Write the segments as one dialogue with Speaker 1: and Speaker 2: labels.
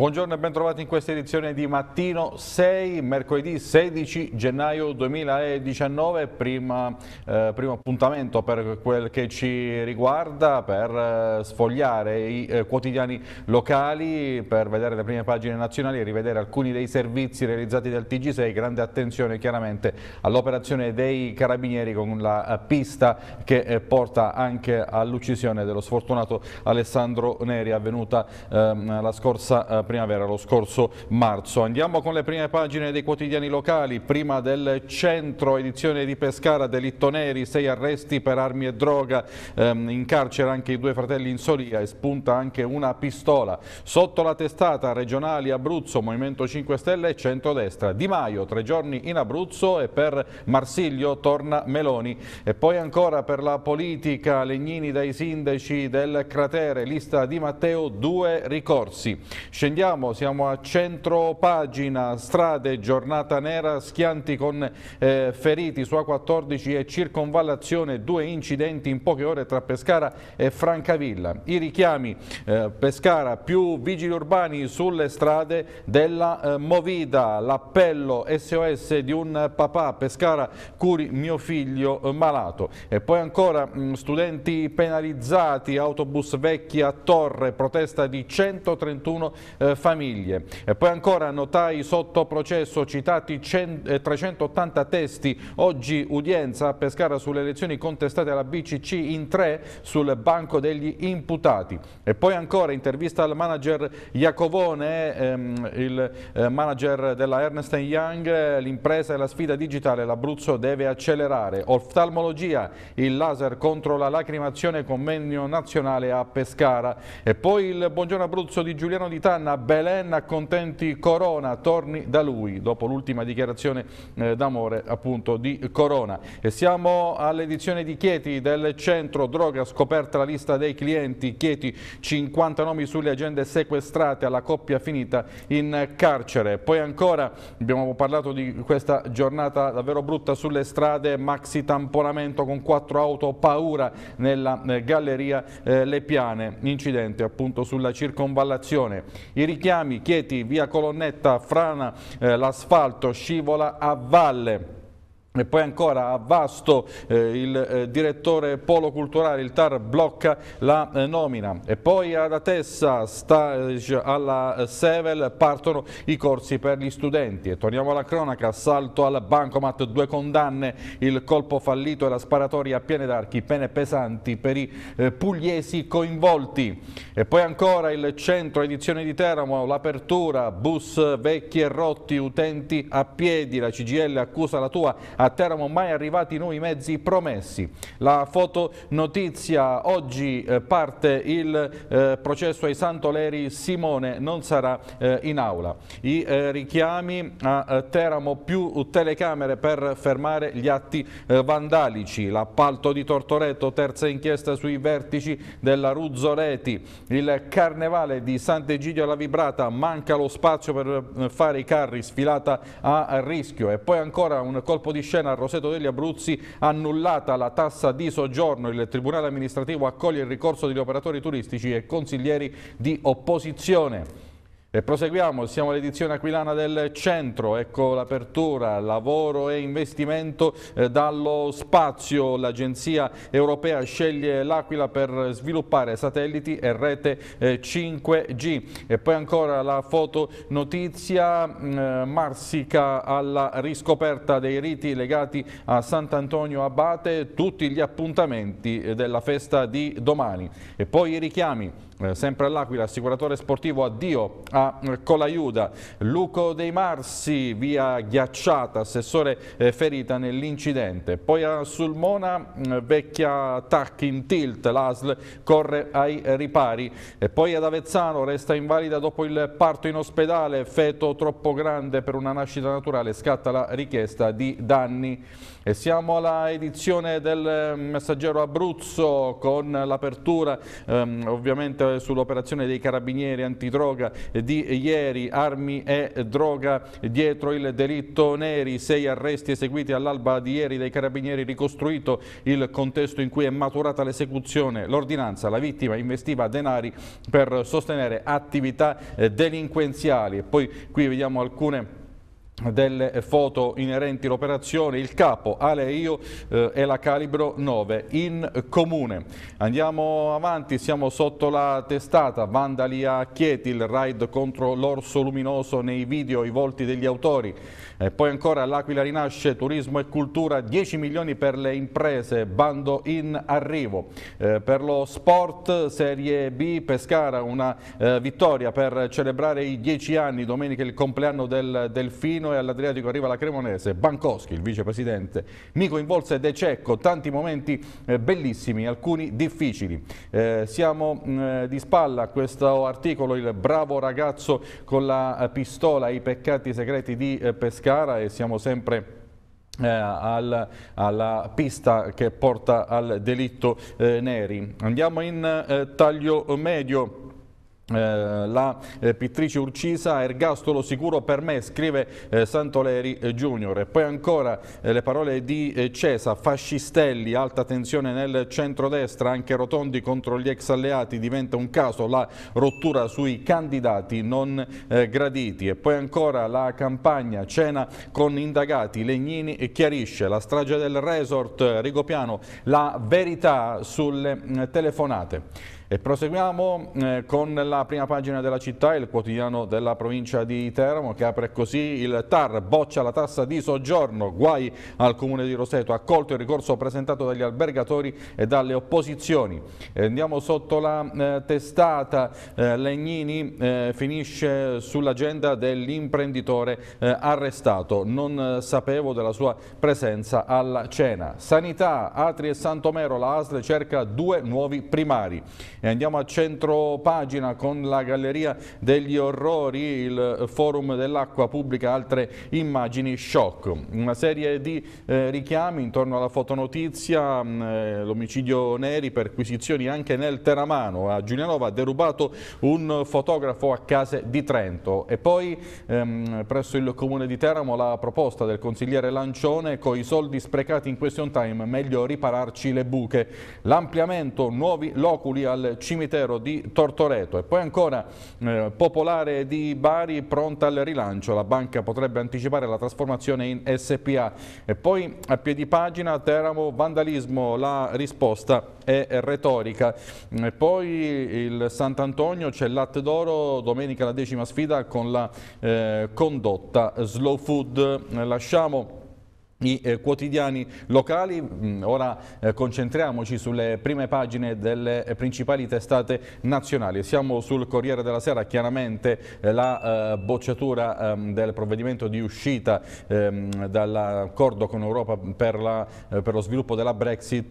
Speaker 1: Buongiorno e ben trovati in questa edizione di Mattino 6, mercoledì 16 gennaio 2019, prima, eh, primo appuntamento per quel che ci riguarda, per eh, sfogliare i eh, quotidiani locali, per vedere le prime pagine nazionali e rivedere alcuni dei servizi realizzati dal TG6, grande attenzione chiaramente all'operazione dei carabinieri con la eh, pista che eh, porta anche all'uccisione dello sfortunato Alessandro Neri avvenuta ehm, la scorsa eh, primavera, lo scorso marzo. Andiamo con le prime pagine dei quotidiani locali, prima del centro edizione di Pescara, delitto neri, sei arresti per armi e droga, ehm, in carcere anche i due fratelli in Solia e spunta anche una pistola. Sotto la testata regionali Abruzzo, Movimento 5 Stelle e centrodestra. Di Maio, tre giorni in Abruzzo e per Marsiglio torna Meloni. E poi ancora per la politica, Legnini dai sindaci del cratere, lista di Matteo, due ricorsi. Scendiamo, siamo a centro pagina, strade, giornata nera, schianti con eh, feriti su A14 e circonvallazione, due incidenti in poche ore tra Pescara e Francavilla. I richiami eh, Pescara più vigili urbani sulle strade della eh, Movida, l'appello SOS di un papà, Pescara curi mio figlio eh, malato. E poi ancora mh, studenti penalizzati, autobus vecchi a Torre, protesta di 131 eh, famiglie. E poi ancora notai sotto processo citati 380 eh, testi, oggi udienza a Pescara sulle elezioni contestate alla BCC in tre sul banco degli imputati. E poi ancora intervista al manager Iacovone, ehm, il eh, manager della Ernest Young, l'impresa e la sfida digitale, l'Abruzzo deve accelerare. Oftalmologia, il laser contro la lacrimazione, convegno nazionale a Pescara. E poi il Buongiorno Abruzzo di Giuliano Di Tanna, Anna Belen accontenti Corona, torni da lui dopo l'ultima dichiarazione eh, d'amore appunto di Corona. E siamo all'edizione di Chieti del centro droga scoperta la lista dei clienti Chieti 50 nomi sulle agende sequestrate alla coppia finita in carcere. Poi ancora abbiamo parlato di questa giornata davvero brutta sulle strade, maxi tamponamento con quattro auto, paura nella eh, galleria eh, Le Piane, incidente appunto sulla circonvallazione. I richiami, Chieti, via Colonnetta, frana eh, l'asfalto, scivola a valle. E poi ancora a Vasto eh, il eh, direttore polo culturale, il TAR, blocca la eh, nomina. E poi ad Atessa, stage alla Sevel, partono i corsi per gli studenti. E torniamo alla cronaca, salto al bancomat, due condanne, il colpo fallito e la sparatoria a piene d'archi, pene pesanti per i eh, pugliesi coinvolti. E poi ancora il centro edizione di Teramo, l'apertura, bus vecchi e rotti, utenti a piedi, la CGL accusa la tua a Teramo mai arrivati noi mezzi promessi. La fotonotizia, oggi eh, parte il eh, processo ai Santoleri, Simone non sarà eh, in aula. I richiami a Teramo più telecamere per fermare gli atti vandalici, l'appalto di Tortoretto, terza inchiesta sui vertici della Ruzzoleti, il carnevale di Sant'Egidio alla Vibrata, manca lo spazio per fare i carri, sfilata a rischio. E poi ancora un colpo di scena a Roseto degli Abruzzi, annullata la tassa di soggiorno, il Tribunale amministrativo accoglie il ricorso degli operatori turistici e consiglieri di opposizione. E proseguiamo, siamo all'edizione aquilana del centro, ecco l'apertura, lavoro e investimento eh, dallo spazio. L'agenzia europea sceglie l'Aquila per sviluppare satelliti e rete eh, 5G. E poi ancora la foto notizia, mm, eh, Marsica alla riscoperta dei riti legati a Sant'Antonio Abate, tutti gli appuntamenti eh, della festa di domani. E poi i richiami eh, sempre all'Aquila, assicuratore sportivo addio a eh, Colaiuda, Luco dei Marsi via ghiacciata, assessore eh, ferita nell'incidente, poi a Sulmona vecchia TAC in tilt, l'ASL corre ai ripari. E poi ad Avezzano resta invalida dopo il parto in ospedale, feto troppo grande per una nascita naturale, scatta la richiesta di danni e siamo alla edizione del Messaggero Abruzzo con l'apertura ehm, ovviamente sull'operazione dei carabinieri antidroga di di ieri, armi e droga dietro il delitto Neri, sei arresti eseguiti all'alba di ieri dai carabinieri, ricostruito il contesto in cui è maturata l'esecuzione, l'ordinanza, la vittima investiva denari per sostenere attività eh, delinquenziali. E poi qui vediamo alcune delle foto inerenti all'operazione, il capo Ale Io eh, e la calibro 9 in comune. Andiamo avanti, siamo sotto la testata, vandali a Chieti, il raid contro l'orso luminoso nei video, i volti degli autori. E poi ancora l'Aquila rinasce, turismo e cultura, 10 milioni per le imprese, bando in arrivo. Eh, per lo sport, Serie B, Pescara, una eh, vittoria per celebrare i 10 anni, domenica il compleanno del Delfino e all'Adriatico arriva la Cremonese, Bankowski, il vicepresidente, Mico Involse De Cecco, tanti momenti eh, bellissimi, alcuni difficili. Eh, siamo mm, di spalla a questo articolo, il bravo ragazzo con la eh, pistola, i peccati segreti di Pescara, Pescara e siamo sempre eh, al, alla pista che porta al delitto eh, Neri. Andiamo in eh, taglio medio. Eh, la eh, pittrice uccisa, ergastolo sicuro per me, scrive eh, Santoleri eh, Junior. E poi ancora eh, le parole di Cesa, fascistelli, alta tensione nel centrodestra, anche Rotondi contro gli ex alleati, diventa un caso la rottura sui candidati non graditi. E poi ancora la campagna, cena con indagati, Legnini chiarisce, la strage del resort, Rigopiano, la verità sulle telefonate. E proseguiamo eh, con la prima pagina della città, il quotidiano della provincia di Teramo che apre così il TAR, boccia la tassa di soggiorno, guai al comune di Roseto, accolto il ricorso presentato dagli albergatori e dalle opposizioni. E andiamo sotto la eh, testata, eh, Legnini eh, finisce sull'agenda dell'imprenditore eh, arrestato, non eh, sapevo della sua presenza alla cena. Sanità, Atri e Santomero, la ASL cerca due nuovi primari. E andiamo a centro pagina con la Galleria degli Orrori, il Forum dell'Acqua pubblica altre immagini shock. Una serie di eh, richiami intorno alla fotonotizia, mm, eh, l'omicidio Neri, perquisizioni anche nel Teramano. A Giulianova ha derubato un fotografo a case di Trento. E poi ehm, presso il comune di Teramo la proposta del consigliere Lancione con i soldi sprecati in question time, meglio ripararci le buche. L'ampliamento, nuovi loculi al cimitero di Tortoreto. E poi ancora eh, Popolare di Bari pronta al rilancio, la banca potrebbe anticipare la trasformazione in SPA e poi a piedi pagina Teramo vandalismo, la risposta è retorica. E poi il Sant'Antonio c'è il latte d'oro, domenica la decima sfida con la eh, condotta slow food, lasciamo i eh, quotidiani locali. Mm, ora eh, concentriamoci sulle prime pagine delle eh, principali testate nazionali. Siamo sul Corriere della Sera, chiaramente eh, la eh, bocciatura ehm, del provvedimento di uscita ehm, dall'accordo con Europa per, la, eh, per, lo sviluppo della Brexit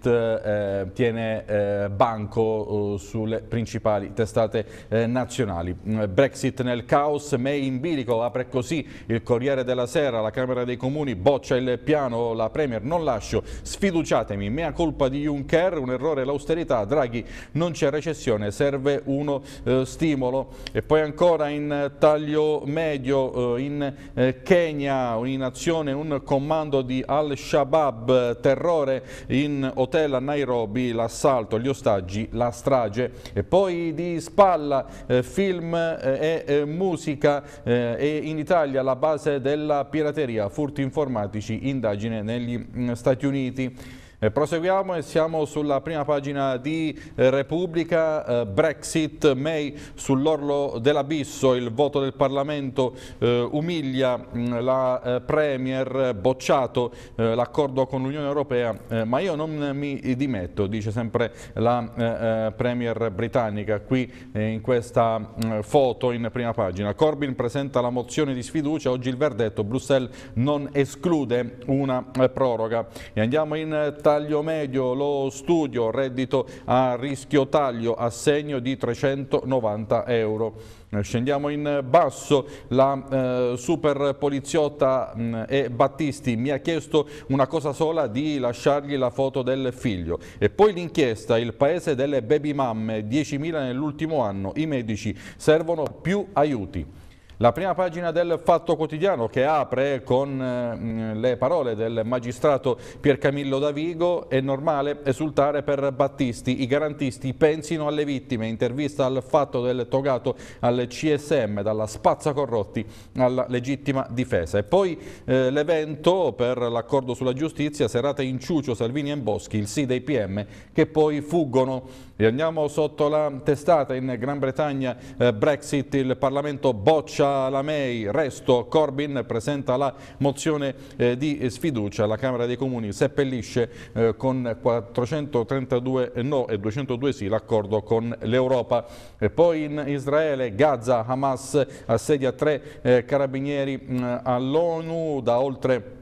Speaker 1: tiene banco sulle principali testate nazionali. Mm, Brexit nel caos, May in bilico, apre così il Corriere della Sera, la Camera dei Comuni boccia il piano italiano, la Premier non lascio, sfiduciatemi, mea colpa di Juncker, un errore l'austerità, Draghi non c'è recessione, serve uno eh, stimolo. E poi ancora in taglio medio eh, in eh, Kenya, in azione un comando di Al-Shabaab, terrore in hotel a Nairobi, l'assalto, gli ostaggi, la strage. E poi di spalla eh, film eh, e musica eh, e in Italia la base della pirateria, furti informatici, indagini indagine negli mm, Stati Uniti. Proseguiamo e siamo sulla prima pagina di eh, Repubblica, eh, Brexit, May sull'orlo dell'abisso, il voto del Parlamento eh, umilia mm, la Premier, bocciato l'accordo con l'Unione Europea, ma io non mi dimetto, dice sempre la Premier britannica qui in questa mm, foto in prima pagina. Corbyn presenta la mozione di sfiducia, oggi il verdetto, Bruxelles non esclude una proroga. E andiamo in taglio medio lo studio, reddito a rischio taglio, assegno di 390 euro. Eh, scendiamo in basso, la eh, super poliziotta mh, mm, e Battisti mi ha chiesto una cosa sola di lasciargli la foto del figlio e poi l'inchiesta, il paese delle baby mamme, 10.000 nell'ultimo anno, i medici servono più aiuti. La prima pagina del Fatto Quotidiano che apre con eh, le parole del magistrato Piercamillo Davigo. È normale esultare per Battisti, i garantisti pensino alle vittime, intervista al fatto del togato al CSM dalla spazza corrotti alla legittima difesa. E poi eh, l'evento per l'accordo sulla giustizia, serata in Ciucio, Salvini e Boschi, il sì dei PM che poi fuggono. E andiamo sotto la testata. In Gran Bretagna, eh, Brexit, il Parlamento boccia la May, resto Corbyn presenta la mozione eh, di sfiducia, la Camera dei Comuni seppellisce eh, con 432 no e 202 sì l'accordo con l'Europa. poi in Israele, Gaza, Hamas assedia tre eh, carabinieri mm, all'ONU da oltre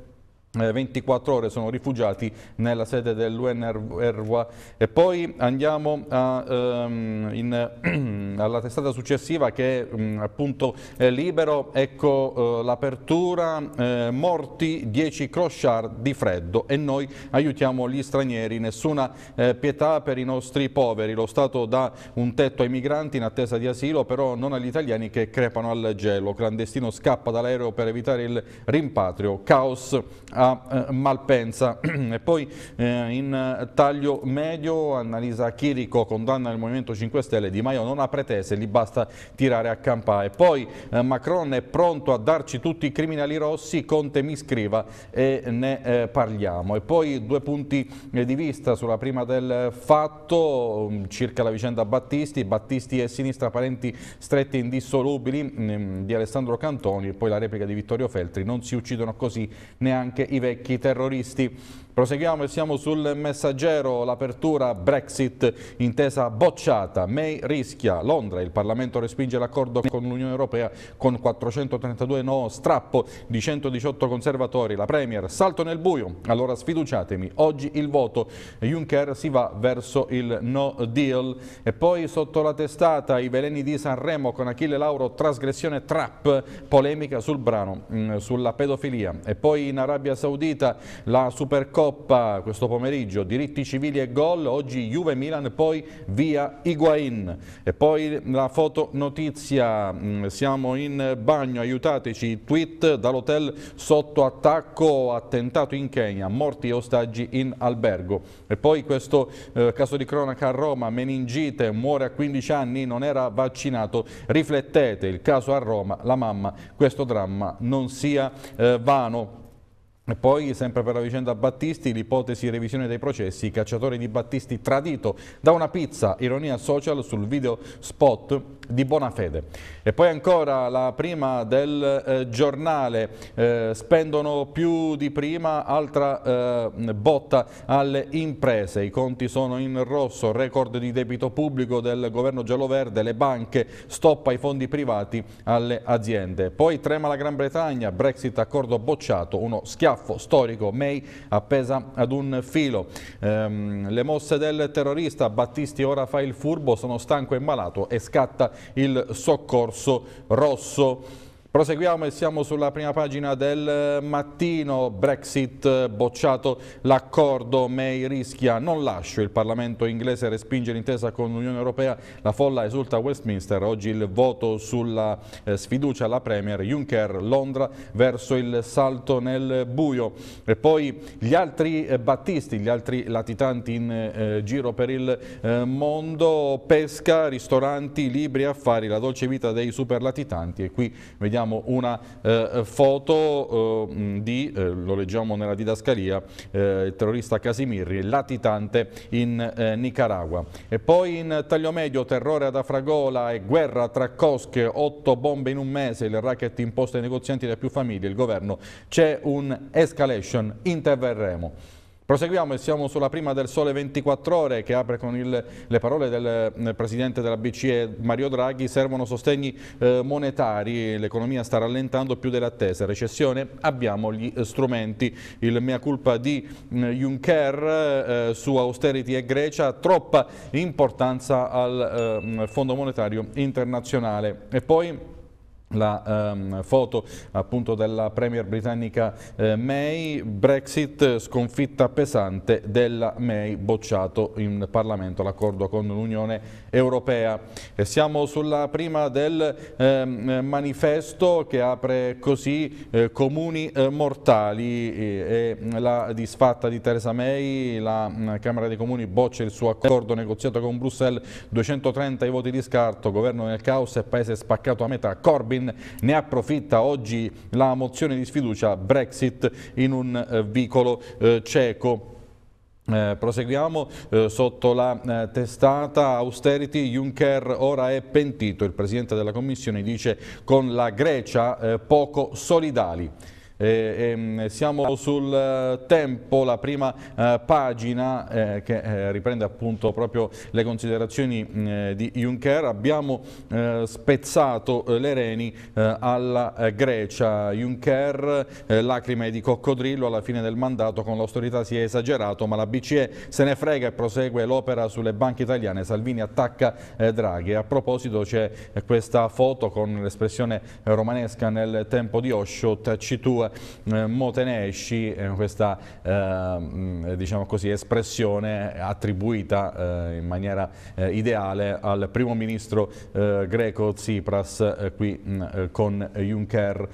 Speaker 1: 24 ore sono rifugiati nella sede dell'UNRWA e poi andiamo a, um, in, alla testata successiva che è um, appunto è libero, ecco uh, l'apertura, uh, morti 10 crochard di freddo. E noi aiutiamo gli stranieri, nessuna uh, pietà per i nostri poveri, lo Stato dà un tetto ai migranti in attesa di asilo però non agli italiani che crepano al gelo, clandestino scappa dall'aereo per evitare il rimpatrio, caos a a eh, Malpensa. e poi eh, in taglio medio Annalisa Chirico condanna il Movimento 5 Stelle, Di Maio non ha pretese, gli basta tirare a campare. Poi eh, Macron è pronto a darci tutti i criminali rossi, Conte mi scriva e ne eh, parliamo. E poi due punti eh, di vista sulla prima del fatto mm, circa la vicenda Battisti, Battisti e sinistra parenti stretti e indissolubili mm, di Alessandro Cantoni e poi la replica di Vittorio Feltri, non si uccidono così neanche i vecchi terroristi. Proseguiamo e siamo sul messaggero, l'apertura Brexit, intesa bocciata, May rischia, Londra, il Parlamento respinge l'accordo con l'Unione Europea con 432 no, strappo di 118 conservatori, la Premier, salto nel buio, allora sfiduciatemi, oggi il voto, Juncker si va verso il no deal. E poi sotto la testata i veleni di Sanremo con Achille Lauro, trasgressione trap, polemica sul brano, mm, sulla pedofilia. E poi in Arabia Saudita la Supercoppa Coppa questo pomeriggio, diritti civili e gol, oggi Juve-Milan, poi via Higuain. E poi la foto notizia, mm, siamo in bagno, aiutateci, tweet dall'hotel sotto attacco, attentato in Kenya, morti e ostaggi in albergo. E poi questo eh, caso di cronaca a Roma, meningite, muore a 15 anni, non era vaccinato, riflettete, il caso a Roma, la mamma, questo dramma non sia eh, vano. E poi, sempre per la vicenda Battisti, l'ipotesi revisione dei processi, cacciatore di Battisti tradito da una pizza, ironia social sul video spot di buona fede. E poi ancora la prima del eh, giornale, eh, spendono più di prima, altra eh, botta alle imprese, i conti sono in rosso, record di debito pubblico del governo giallo-verde, le banche, stop ai fondi privati alle aziende. Poi trema la Gran Bretagna, Brexit accordo bocciato, uno schiaffo schiaffo storico, May appesa ad un filo. Ehm, le mosse del terrorista, Battisti ora fa il furbo, sono stanco e malato e scatta il soccorso rosso. Proseguiamo e siamo sulla prima pagina del mattino, Brexit bocciato l'accordo, May rischia non lascio, il Parlamento inglese respinge l'intesa con l'Unione Europea, la folla esulta a Westminster, oggi il voto sulla eh, sfiducia alla Premier, Juncker, Londra verso il salto nel buio. E poi gli altri eh, battisti, gli altri latitanti in eh, giro per il eh, mondo, pesca, ristoranti, libri, affari, la dolce vita dei super latitanti e qui vediamo vediamo una eh, foto eh, di, eh, lo leggiamo nella didascalia, eh, il terrorista Casimirri, latitante in eh, Nicaragua. E poi in taglio medio, terrore ad Afragola e guerra tra cosche, otto bombe in un mese, il racket imposto ai negozianti da più famiglie, il governo, c'è un escalation, interverremo. Proseguiamo e siamo sulla prima del Sole 24 Ore che apre con il, le parole del eh, Presidente della BCE Mario Draghi. Servono sostegni eh, monetari, l'economia sta rallentando più delle attese. Recessione, abbiamo gli eh, strumenti. Il mea culpa di eh, Juncker eh, su austerity e Grecia, troppa importanza al eh, Fondo Monetario Internazionale. E poi la um, foto appunto della premier britannica eh, May, Brexit, sconfitta pesante della May, bocciato in Parlamento l'accordo con l'Unione Europea. E siamo sulla prima del eh, manifesto che apre così eh, comuni eh, mortali. E la disfatta di Theresa May, la mh, Camera dei Comuni boccia il suo accordo negoziato con Bruxelles, 230 i voti di scarto, governo nel caos e paese spaccato a metà, Corbyn Corbyn ne approfitta oggi la mozione di sfiducia Brexit in un eh, vicolo eh, cieco. Eh, proseguiamo eh, sotto la eh, testata austerity Juncker ora è pentito il Presidente della Commissione dice con la Grecia eh, poco solidali eh, eh, siamo sul eh, tempo, la prima eh, pagina eh, che eh, riprende appunto proprio le considerazioni di Juncker. Abbiamo spezzato le reni alla Grecia. Juncker, lacrime di coccodrillo alla fine del mandato, con l'austerità si è esagerato, ma la BCE se ne frega e prosegue l'opera sulle banche italiane. Salvini attacca Draghi. A proposito c'è questa foto con l'espressione romanesca nel tempo di Osho, tacitua eh, Motenesci, eh, questa eh, diciamo così, espressione attribuita in maniera ideale al primo ministro greco Tsipras qui mm, con Juncker.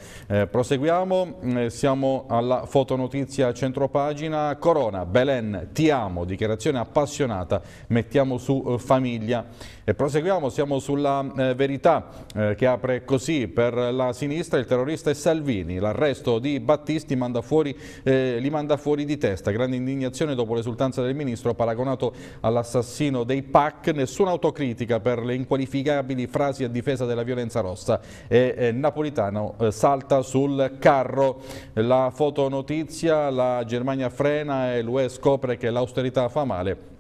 Speaker 1: proseguiamo, siamo alla fotonotizia centropagina, Corona, Belen, ti amo, dichiarazione appassionata, mettiamo su famiglia e proseguiamo, siamo sulla verità che apre così per la sinistra il terrorista è Salvini, l'arresto di Battisti manda fuori, eh, li manda fuori di testa. Grande indignazione dopo l'esultanza del ministro paragonato all'assassino dei PAC. Nessuna autocritica per le inqualificabili frasi a difesa della violenza rossa. E eh, Napolitano eh, salta sul carro. La fotonotizia, la Germania frena e l'UE scopre che l'austerità fa male.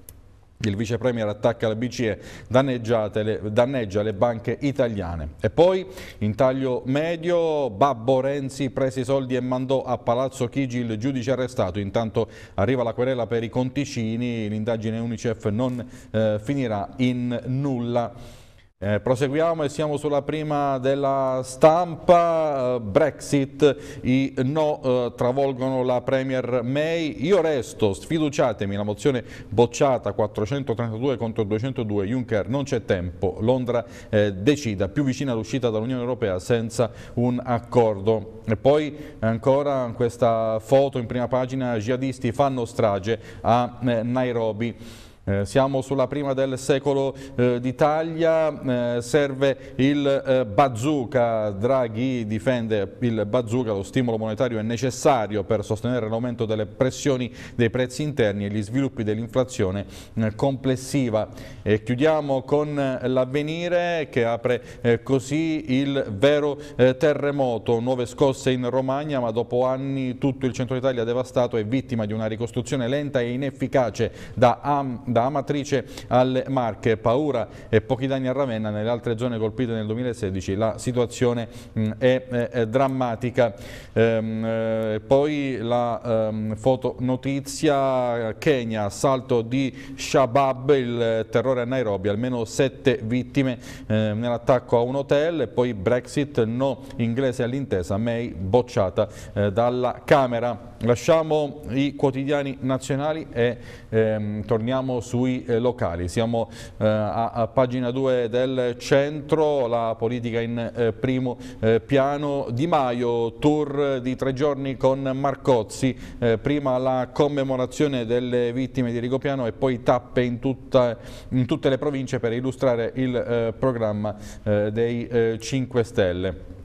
Speaker 1: Il vice premier attacca la BCE, le, danneggia le banche italiane. E poi, in taglio medio, Babbo Renzi prese i soldi e mandò a Palazzo Chigi il giudice arrestato. Intanto arriva la querela per i conticini, l'indagine Unicef non eh, finirà in nulla. Eh, proseguiamo e siamo sulla prima della stampa, eh, Brexit, i no eh, travolgono la Premier May, io resto, sfiduciatemi, la mozione bocciata 432 contro 202, Juncker non c'è tempo, Londra eh, decida, più vicina all'uscita dall'Unione Europea senza un accordo. E poi ancora questa foto in prima pagina, jihadisti fanno strage a eh, Nairobi. Eh, siamo sulla prima del secolo eh, d'Italia, eh, serve il eh, bazooka, Draghi difende il bazooka, lo stimolo monetario è necessario per sostenere l'aumento delle pressioni dei prezzi interni e gli sviluppi dell'inflazione eh, complessiva. chiudiamo con l'avvenire che apre eh, così il vero terremoto, nuove scosse in Romagna ma dopo anni tutto il centro Italia devastato è vittima di una ricostruzione lenta e inefficace da, Am da Amatrice alle Marche, paura e pochi danni a Ravenna, nelle altre zone colpite nel 2016 la situazione mh, è, è, è, drammatica. Ehm, eh, poi la ehm, foto notizia, Kenya, assalto di Shabab, il terrore a Nairobi, almeno sette vittime eh, nell'attacco a un hotel e poi Brexit, no inglese all'intesa, May bocciata eh, dalla Camera. Lasciamo i quotidiani nazionali e ehm, torniamo sui eh, locali. Siamo eh, a, a, pagina 2 del centro, la politica in eh, primo eh, piano. Di Maio, tour di tre giorni con Marcozzi, eh, prima la commemorazione delle vittime di Rigopiano e poi tappe in, tutta, in tutte le province per illustrare il eh, programma dei 5 Stelle.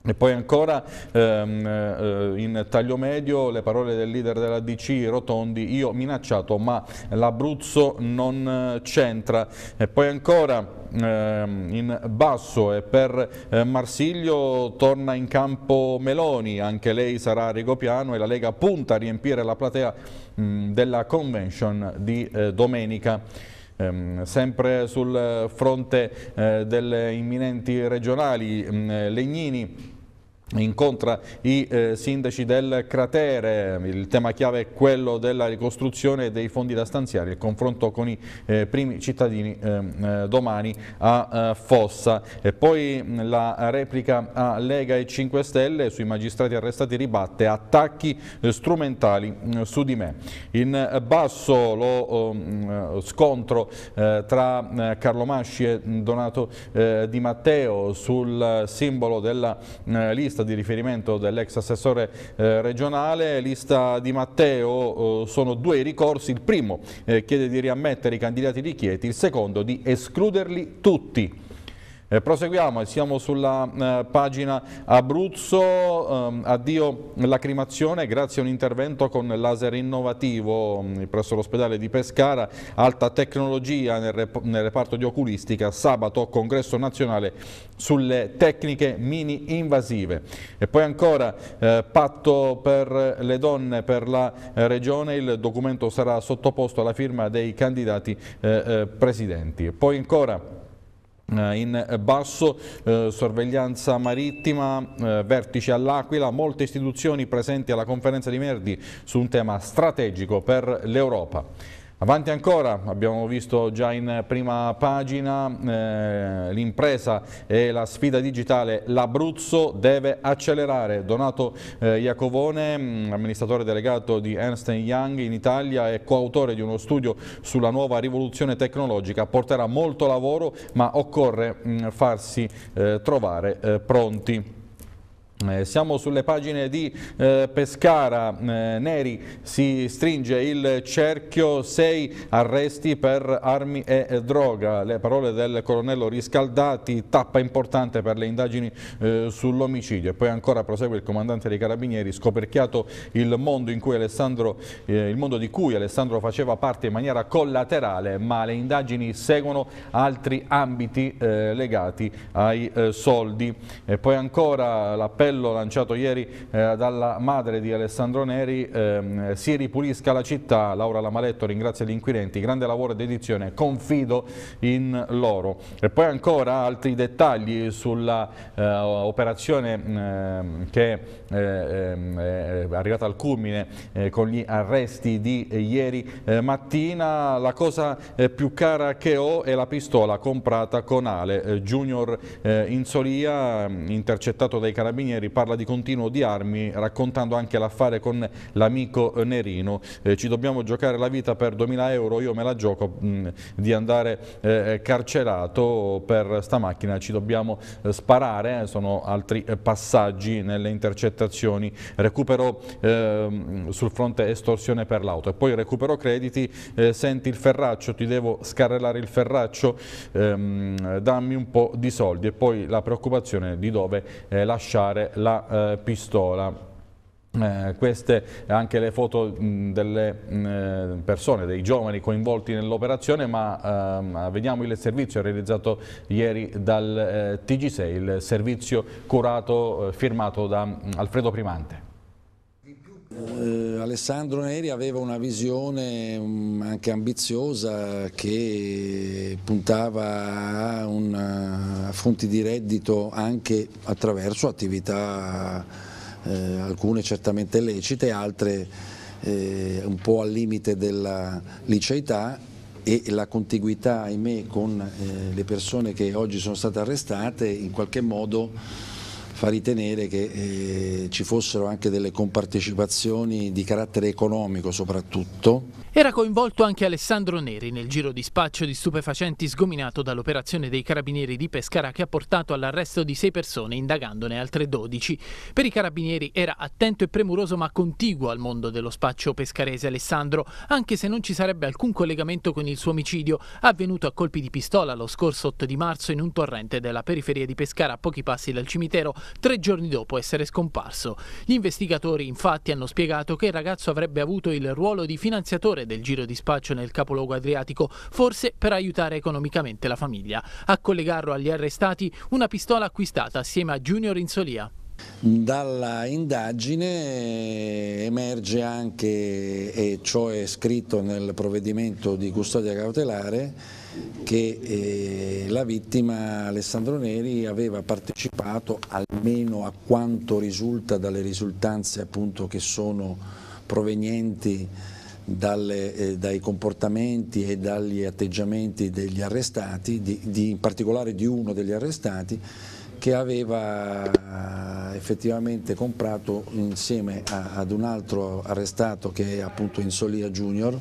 Speaker 1: E poi ancora ehm, eh, in taglio medio le parole del leader della DC Rotondi, io minacciato ma l'Abruzzo non eh, c'entra. E poi ancora ehm, in basso e per eh, Marsiglio torna in campo Meloni, anche lei sarà a Rigopiano e la Lega punta a riempire la platea mh, della convention di eh, domenica. Ehm, sempre sul fronte eh, delle imminenti regionali, mh, Legnini incontra i eh, sindaci del cratere, il tema chiave è quello della ricostruzione dei fondi da stanziare, il confronto con i eh, primi cittadini ehm, eh, domani a eh, Fossa. E poi la replica a Lega e 5 Stelle. Sui magistrati arrestati ribatte attacchi eh, strumentali su di me. In basso lo scontro eh, tra Carlo Masci e Donato Di Matteo sul simbolo della lista lista di riferimento dell'ex assessore eh, regionale, lista di Matteo, eh, sono due i ricorsi, il primo eh, chiede di riammettere i candidati di Chieti, il secondo di escluderli tutti. Eh, proseguiamo, siamo sulla eh, pagina Abruzzo, eh, addio lacrimazione grazie a un intervento con laser innovativo mm, presso l'ospedale di Pescara, alta tecnologia nel, rep nel, reparto di oculistica, sabato congresso nazionale sulle tecniche mini invasive. E poi ancora eh, patto per le donne per la eh, regione, il documento sarà sottoposto alla firma dei candidati eh, presidenti. E poi ancora in basso, eh, sorveglianza marittima, eh, vertice all'Aquila, molte istituzioni presenti alla conferenza di Merdi su un tema strategico per l'Europa. Avanti ancora, abbiamo visto già in prima pagina eh, l'impresa e la sfida digitale, l'Abruzzo deve accelerare. Donato eh, Iacovone, mm, amministratore delegato di Ernst Young in Italia e coautore di uno studio sulla nuova rivoluzione tecnologica, porterà molto lavoro ma occorre mh, mm, farsi eh, trovare eh, pronti. Eh, siamo sulle pagine di eh, Pescara, eh, Neri si stringe il cerchio, sei arresti per armi e droga, le parole del colonnello Riscaldati, tappa importante per le indagini eh, sull'omicidio. E poi ancora prosegue il comandante dei carabinieri, scoperchiato il mondo, eh, il mondo di cui Alessandro faceva parte in maniera collaterale ma le indagini seguono altri ambiti eh, legati ai soldi. E poi ancora l'appello appello lanciato ieri eh, dalla madre di Alessandro Neri, ehm, si ripulisca la città, Laura Lamaletto ringrazia gli inquirenti, grande lavoro ed edizione, confido in loro. E poi ancora altri dettagli sulla eh, operazione eh, che eh, ehm, è arrivata al culmine eh, con gli arresti di ieri eh, mattina, la cosa più cara che ho è la pistola comprata con Ale, Junior Insolia, intercettato dai carabinieri Ranieri parla di continuo di armi raccontando anche l'affare con l'amico Nerino. Eh, ci dobbiamo giocare la vita per 2000 euro, io me la gioco mh, mm, di andare eh, carcerato per sta macchina, ci dobbiamo eh, sparare, eh, sono altri eh, passaggi nelle intercettazioni, recupero ehm, sul fronte estorsione per l'auto. E poi recupero crediti, eh, senti il ferraccio, ti devo scarrellare il ferraccio, ehm, dammi un po' di soldi. E poi la preoccupazione di dove lasciare la eh, pistola. Eh, queste anche le foto mh, delle mh, persone, dei giovani coinvolti nell'operazione, ma ehm, vediamo il servizio realizzato ieri dal eh, TG6, il servizio curato, eh, firmato da mh, Alfredo Primante.
Speaker 2: Eh, Alessandro Neri aveva una visione um, anche ambiziosa che puntava a, una, a, fonti di reddito anche attraverso attività, eh, alcune certamente lecite, altre eh, un po' al limite della liceità. E la contiguità, ahimè, con eh, le persone che oggi sono state arrestate in qualche modo fa ritenere che eh, ci fossero anche delle compartecipazioni di carattere economico soprattutto
Speaker 3: era coinvolto anche Alessandro Neri nel giro di spaccio di stupefacenti sgominato dall'operazione dei carabinieri di Pescara che ha portato all'arresto di sei persone indagandone altre 12. Per i carabinieri era attento e premuroso ma contiguo al mondo dello spaccio pescarese Alessandro, anche se non ci sarebbe alcun collegamento con il suo omicidio, avvenuto a colpi di pistola lo scorso 8 di marzo in un torrente della periferia di Pescara a pochi passi dal cimitero, tre giorni dopo essere scomparso. Gli investigatori infatti hanno spiegato che il ragazzo avrebbe avuto il ruolo di finanziatore del giro di spaccio nel capoluogo adriatico, forse per aiutare economicamente la famiglia. A collegarlo agli arrestati una pistola acquistata assieme a Junior Insolia.
Speaker 2: Dalla indagine emerge anche, e ciò è scritto nel provvedimento di custodia cautelare, che eh, la vittima Alessandro Neri aveva partecipato almeno a quanto risulta dalle risultanze appunto che sono provenienti dalle, eh, dai comportamenti e dagli atteggiamenti degli arrestati, di, di, in particolare di uno degli arrestati, che aveva effettivamente comprato insieme a, ad un altro arrestato che è appunto Insolia Junior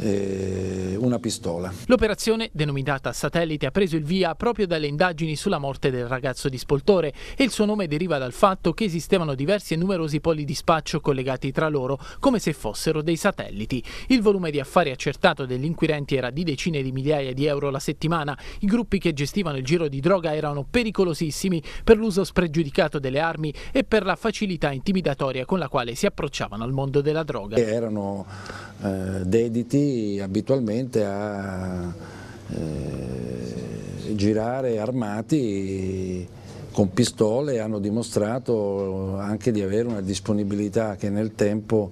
Speaker 2: eh, una pistola.
Speaker 3: L'operazione, denominata Satellite, ha preso il via proprio dalle indagini sulla morte del ragazzo di Spoltore e il suo nome deriva dal fatto che esistevano diversi e numerosi poli di spaccio collegati tra loro come se fossero dei satelliti. Il volume di affari accertato degli inquirenti era di decine di migliaia di euro la settimana. I gruppi che gestivano il giro di droga erano pericolosissimi per l'uso spregiudicato delle armi e per la facilità intimidatoria con la quale si approcciavano al mondo della droga.
Speaker 2: Erano eh, dediti abitualmente a eh, girare armati con pistole hanno dimostrato anche di avere una disponibilità che nel tempo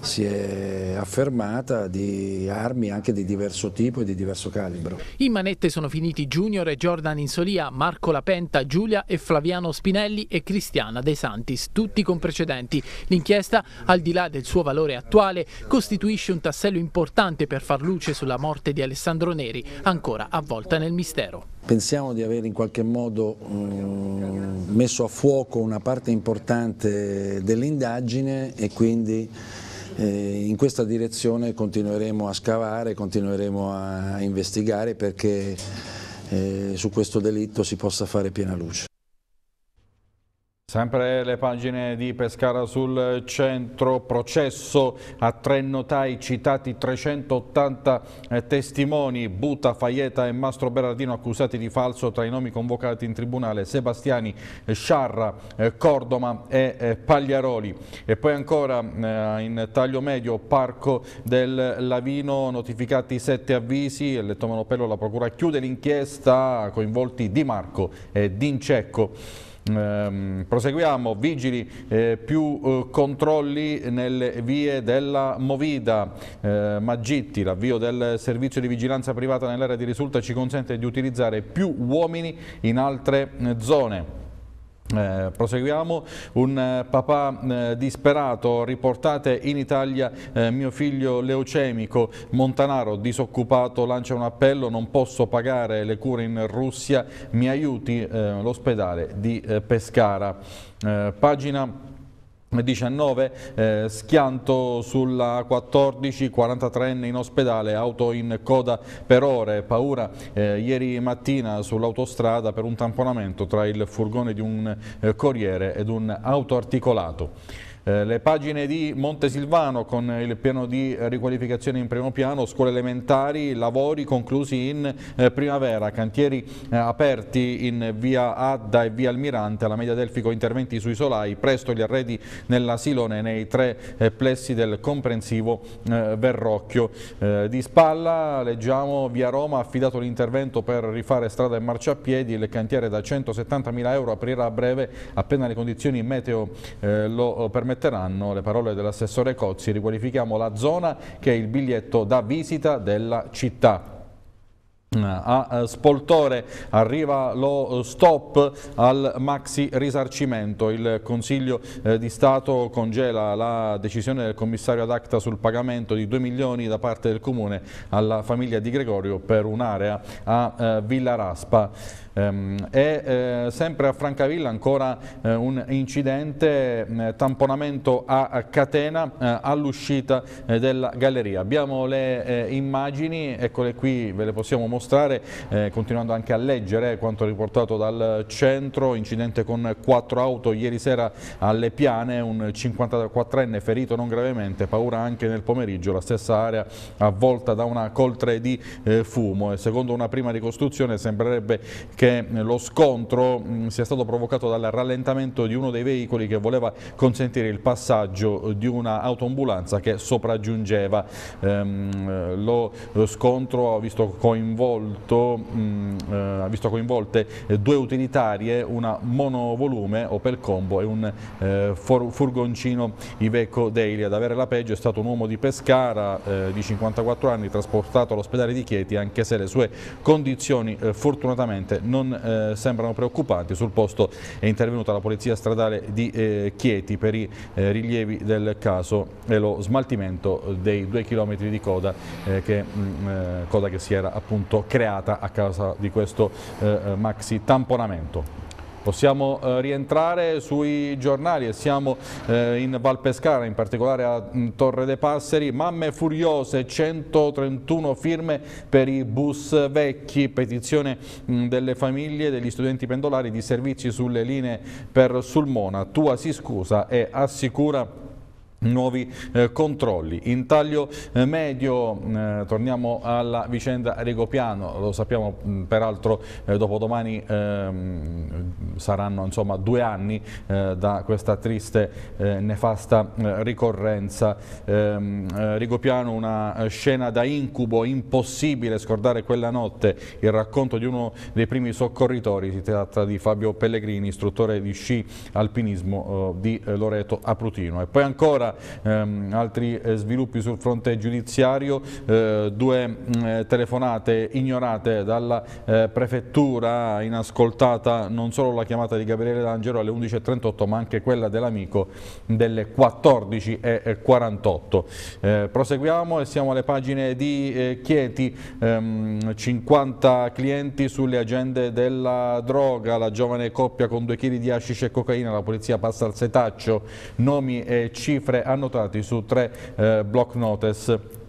Speaker 2: si è affermata di armi anche di diverso tipo e di diverso calibro.
Speaker 3: In manette sono finiti Junior e Jordan Insolia, Marco Lapenta, Giulia e Flaviano Spinelli e Cristiana De Santis, tutti con precedenti. L'inchiesta, al di là del suo valore attuale, costituisce un tassello importante per far luce sulla morte di Alessandro Neri, ancora avvolta nel mistero.
Speaker 2: Pensiamo di aver in qualche modo um, messo a fuoco una parte importante dell'indagine e quindi in questa direzione continueremo a scavare, continueremo a investigare perché eh, su questo delitto si possa fare piena luce.
Speaker 1: Sempre le pagine di Pescara sul centro, processo a tre notai citati 380 eh, testimoni, Buta, Faieta e Mastro Berardino accusati di falso tra i nomi convocati in tribunale, Sebastiani, Sciarra, eh, Cordoma e eh, Pagliaroli. E poi ancora in taglio medio, Parco del Lavino, notificati sette avvisi, il Pello la procura chiude l'inchiesta, coinvolti Di Marco e D'Incecco. Ehm, proseguiamo, vigili eh, più eh, controlli nelle vie della Movida, eh, Maggitti, l'avvio del servizio di vigilanza privata nell'area di risulta ci consente di utilizzare più uomini in altre eh, zone. Eh, proseguiamo, un eh, papà eh, disperato, riportate in Italia eh, mio figlio leucemico, Montanaro disoccupato lancia un appello, non posso pagare le cure in Russia, mi aiuti eh, l'ospedale di eh, Pescara. pagina 19 eh, schianto sulla 14 43enne in ospedale auto in coda per ore. Paura eh, ieri mattina sull'autostrada per un tamponamento tra il furgone di un eh, corriere ed un auto articolato le pagine di Montesilvano con il piano di riqualificazione in primo piano, scuole elementari, lavori conclusi in eh, primavera, cantieri eh, aperti in via Adda e via Almirante, alla Media Delfico interventi sui solai, presto gli arredi nell'asilone nei tre plessi del comprensivo Verrocchio. Di spalla leggiamo via Roma affidato l'intervento per rifare strada e marciapiedi, il cantiere da 170.000 euro aprirà a breve appena le condizioni meteo lo permetteranno permetteranno le parole dell'assessore Cozzi, riqualifichiamo la zona che è il biglietto da visita della città. A Spoltore arriva lo stop al maxi risarcimento. Il Consiglio eh, di Stato congela la decisione del commissario ad acta sul pagamento di 2 milioni da parte del Comune alla famiglia di Gregorio per un'area a eh, Villa Raspa. Ehm, e eh, sempre a Francavilla ancora eh, un incidente, eh, tamponamento a catena all'uscita della galleria. Abbiamo le immagini, eccole qui, ve le possiamo mostrare eh, continuando anche a leggere quanto riportato dal centro, incidente con quattro auto ieri sera alle Piane, un 54enne ferito non gravemente, paura anche nel pomeriggio, la stessa area avvolta da una coltre di eh, fumo e secondo una prima ricostruzione sembrerebbe che lo scontro mm, sia stato provocato dal rallentamento di uno dei veicoli che voleva consentire il passaggio di una autoambulanza che sopraggiungeva. Ehm, lo scontro ha visto, coinvolto, mh, mm, eh, ha visto coinvolte due utilitarie, una monovolume Opel Combo e un eh, furgoncino Iveco Daily. Ad avere la peggio è stato un uomo di Pescara eh, di 54 anni trasportato all'ospedale di Chieti anche se le sue condizioni eh, fortunatamente non eh, sembrano preoccupanti. Sul posto è intervenuta la polizia stradale di eh, Chieti per i eh, rilievi del caso e lo smaltimento dei due chilometri di coda, eh, che, mh, mm, eh, coda che si era appunto creata a causa di questo maxi tamponamento. Possiamo eh, rientrare sui giornali e siamo eh, in Valpescara, in particolare a mh, mm, Torre dei Passeri. Mamme furiose, 131 firme per i bus vecchi, petizione mh, mm, delle famiglie degli studenti pendolari di servizi sulle linee per Sulmona. Tua si scusa e assicura nuovi eh, controlli. In taglio eh, medio eh, torniamo alla vicenda Rigopiano, lo sappiamo mm, peraltro eh, dopodomani ehm, saranno insomma due anni eh, da questa triste eh, nefasta ricorrenza. Ehm, Rigopiano una scena da incubo, impossibile scordare quella notte, il racconto di uno dei primi soccorritori, si tratta di Fabio Pellegrini, istruttore di sci alpinismo di Loreto Aprutino. E poi ancora ehm, altri eh, sviluppi sul fronte giudiziario, eh, due mh, mm, telefonate ignorate dalla eh, prefettura, inascoltata non solo la chiamata di Gabriele D'Angelo alle 11.38 ma anche quella dell'amico delle 14.48. Eh, proseguiamo e siamo alle pagine di eh, Chieti, ehm, 50 clienti sulle agende della droga, la giovane coppia con 2 kg di hashish e cocaina, la polizia passa al setaccio, nomi e cifre annotati su tre eh, block notice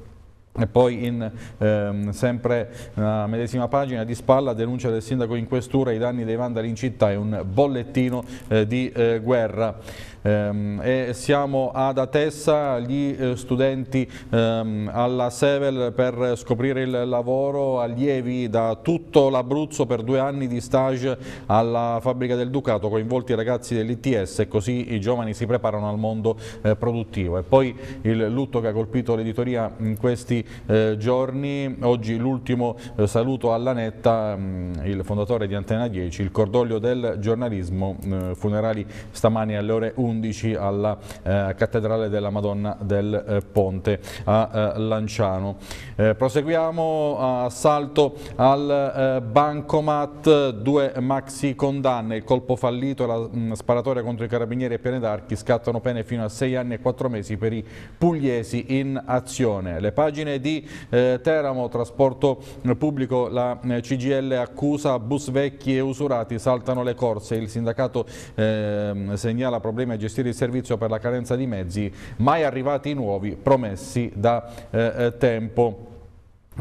Speaker 1: e poi in ehm, sempre la medesima pagina di spalla denuncia del sindaco in questura i danni dei vandali in città e un bollettino eh, di eh, guerra. Ehm, e siamo ad Atessa, gli eh, studenti ehm, alla Sevel per scoprire il lavoro, allievi da tutto l'Abruzzo per due anni di stage alla fabbrica del Ducato, coinvolti i ragazzi dell'ITS e così i giovani si preparano al mondo eh, produttivo. E poi il lutto che ha colpito l'editoria in questi eh, giorni, oggi l'ultimo saluto alla Netta, mm, il fondatore di Antena 10, il cordoglio del giornalismo, funerali stamani alle ore 11 11 alla eh, Cattedrale della Madonna del eh, Ponte a eh, Lanciano. Eh, proseguiamo assalto al eh, Bancomat, due maxi condanne, il colpo fallito la mh, mm, sparatoria contro i carabinieri e piene d'archi scattano pene fino a sei anni e quattro mesi per i pugliesi in azione. Le pagine di eh, Teramo, trasporto pubblico, la CGL accusa bus vecchi e usurati, saltano le corse, il sindacato ehm, segnala problemi gestire il servizio per la carenza di mezzi, mai arrivati nuovi promessi da eh, eh tempo.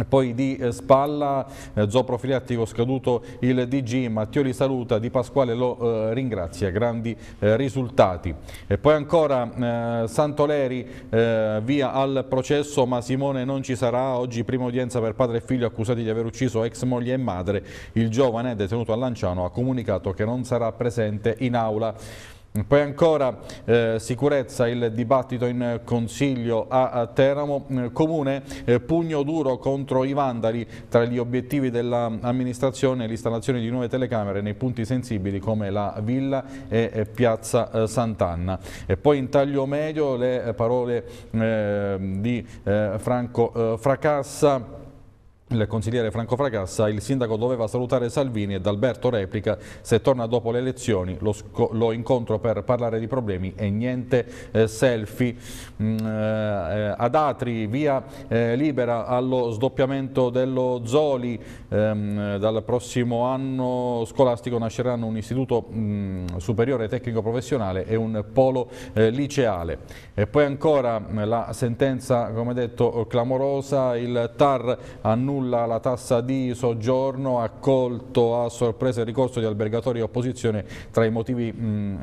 Speaker 1: Poi di eh, spalla, eh, zooprofilattico scaduto il DG, Mattioli saluta, Di Pasquale lo ringrazia, grandi risultati. E poi ancora Santoleri via al processo, ma Simone non ci sarà, oggi prima udienza per padre e figlio accusati di aver ucciso ex moglie e madre. Il giovane detenuto a Lanciano ha comunicato che non sarà presente in aula. Poi ancora eh, sicurezza, il dibattito in consiglio a, Teramo, eh, comune eh, pugno duro contro i vandali, tra gli obiettivi dell'amministrazione l'installazione di nuove telecamere nei punti sensibili come la Villa e, e Piazza eh, Sant'Anna. E poi in taglio medio le parole eh, di eh, Franco Fracassa il consigliere Franco Fracassa, il sindaco doveva salutare Salvini ed Alberto replica se torna dopo le elezioni lo, lo incontro per parlare di problemi e niente eh, selfie. Mm, eh, ad Atri via eh, libera allo sdoppiamento dello Zoli, ehm, dal prossimo anno scolastico nasceranno un istituto mh, mm, superiore tecnico professionale e un polo eh, liceale. E poi ancora la sentenza come detto clamorosa, il TAR annulla nulla la tassa di soggiorno, accolto a sorpresa il ricorso di albergatori e opposizione tra i motivi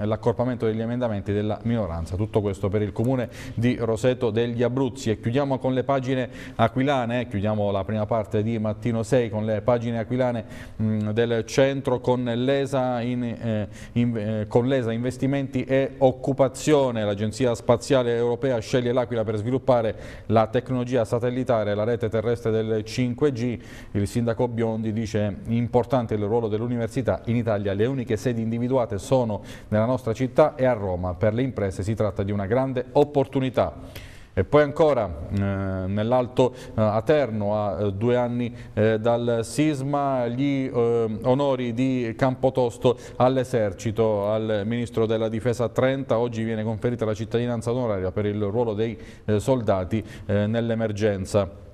Speaker 1: l'accorpamento degli emendamenti della minoranza. Tutto questo per il comune di Roseto degli Abruzzi e chiudiamo con le pagine aquilane, chiudiamo la prima parte di Mattino 6 con le pagine aquilane mh, del centro con l'ESA in, eh, in, eh, investimenti e occupazione. L'Agenzia Spaziale Europea sceglie l'Aquila per sviluppare la tecnologia satellitare la rete terrestre del 5G. Il sindaco Biondi dice importante il ruolo dell'università. In Italia le uniche sedi individuate sono nella nostra città e a Roma. Per le imprese si tratta di una grande opportunità. E poi ancora eh, nell'Alto eh, Aterno, a eh, due anni eh, dal sisma, gli eh, onori di Campotosto all'esercito, al Ministro della Difesa 30. Oggi viene conferita la cittadinanza onoraria per il ruolo dei eh, soldati nell'emergenza.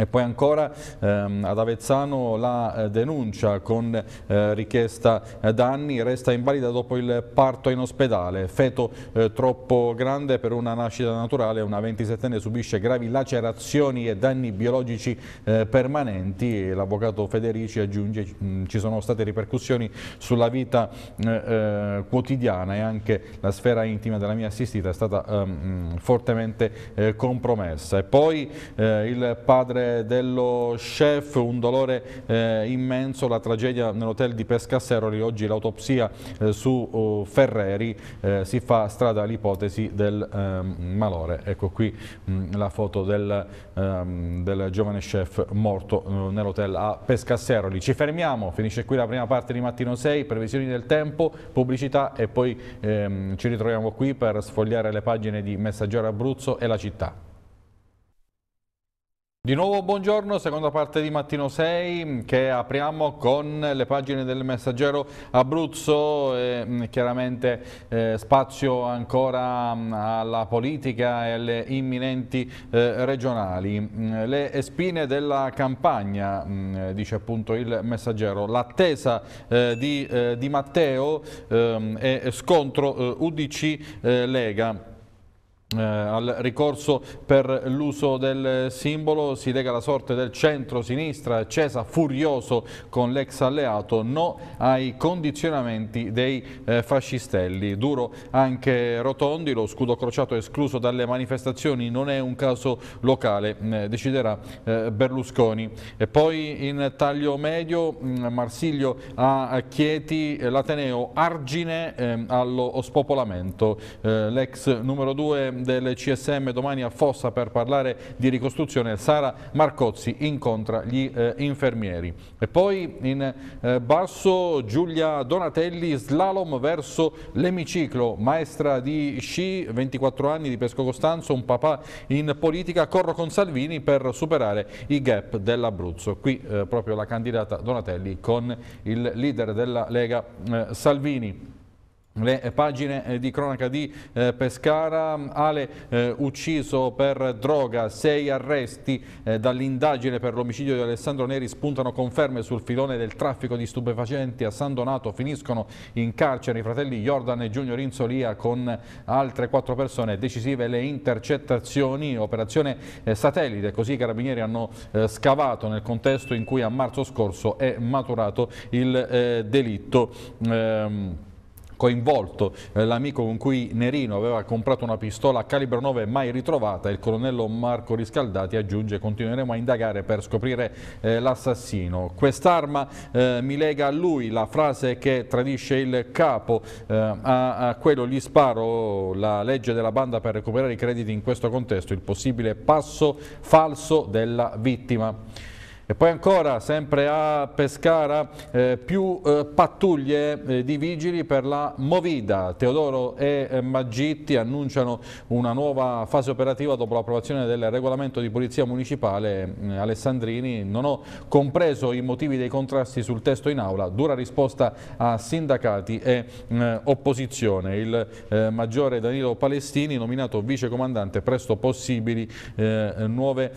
Speaker 1: E poi ancora ehm, ad Avezzano la eh, denuncia con eh, richiesta eh, danni resta invalida dopo il parto in ospedale. Feto eh, troppo grande per una nascita naturale, una 27enne subisce gravi lacerazioni e danni biologici eh, permanenti. L'avvocato Federici aggiunge che mm, ci sono state ripercussioni sulla vita eh, quotidiana e anche la sfera intima della mia assistita è stata ehm, fortemente compromessa. E poi il padre dello chef, un dolore eh, immenso, la tragedia nell'hotel di Pescasseroli, oggi l'autopsia eh, su uh, Ferreri, eh, si fa strada all'ipotesi del ehm, malore. Ecco qui mh, mm, la foto del, ehm, del, giovane chef morto uh, nell'hotel a Pescasseroli. Ci fermiamo, finisce qui la prima parte di Mattino 6, previsioni del tempo, pubblicità e poi ehm, ci ritroviamo qui per sfogliare le pagine di Messaggero Abruzzo e la città. Di nuovo buongiorno, seconda parte di Mattino 6 che apriamo con le pagine del Messaggero Abruzzo e mm, chiaramente eh, spazio ancora mm, alla politica e alle imminenti eh, regionali. Mm, le spine della campagna, dice appunto il Messaggero, l'attesa eh, di, eh, di, Matteo ehm, e scontro eh, UDC-Lega. Eh, al ricorso per l'uso del simbolo si lega la sorte del centro-sinistra, Cesa furioso con l'ex alleato, no ai condizionamenti dei eh, fascistelli. Duro anche Rotondi, lo scudo crociato escluso dalle manifestazioni non è un caso locale, eh, deciderà eh, Berlusconi. E poi in taglio medio mh, mm, Marsiglio a Chieti, l'Ateneo argine ehm, allo spopolamento. Eh, l'ex numero 2 del CSM domani a Fossa per parlare di ricostruzione. Sara Marcozzi incontra gli eh, infermieri. E poi in eh, basso Giulia Donatelli, slalom verso l'emiciclo, maestra di sci, 24 anni di Pesco Costanzo, un papà in politica, corro con Salvini per superare i gap dell'Abruzzo. Qui eh, proprio la candidata Donatelli con il leader della Lega eh, Salvini le pagine eh, di cronaca di eh, Pescara, Ale eh, ucciso per droga, sei arresti eh, dall'indagine per l'omicidio di Alessandro Neri spuntano conferme sul filone del traffico di stupefacenti a San Donato, finiscono in carcere i fratelli Jordan e Giugno Rinzolia con altre quattro persone, decisive. Le intercettazioni, operazione eh, satellite, così i carabinieri hanno eh, scavato nel contesto in cui a marzo scorso è maturato il delitto. Coinvolto eh, l'amico con cui Nerino aveva comprato una pistola a calibro 9 mai ritrovata, il colonnello Marco Riscaldati aggiunge continueremo a indagare per scoprire eh, l'assassino. Quest'arma eh, mi lega a lui, la frase che tradisce il capo, eh, a, a, quello gli sparo, la legge della banda per recuperare i crediti in questo contesto, il possibile passo falso della vittima. E poi ancora, sempre a Pescara, eh, più eh, pattuglie eh, di vigili per la Movida. Teodoro e eh, Maggitti annunciano una nuova fase operativa dopo l'approvazione del regolamento di polizia municipale. Eh, Alessandrini non ho compreso i motivi dei contrasti sul testo in aula, dura risposta a sindacati e eh, opposizione. Il maggiore Danilo Palestini nominato vicecomandante presto possibili nuove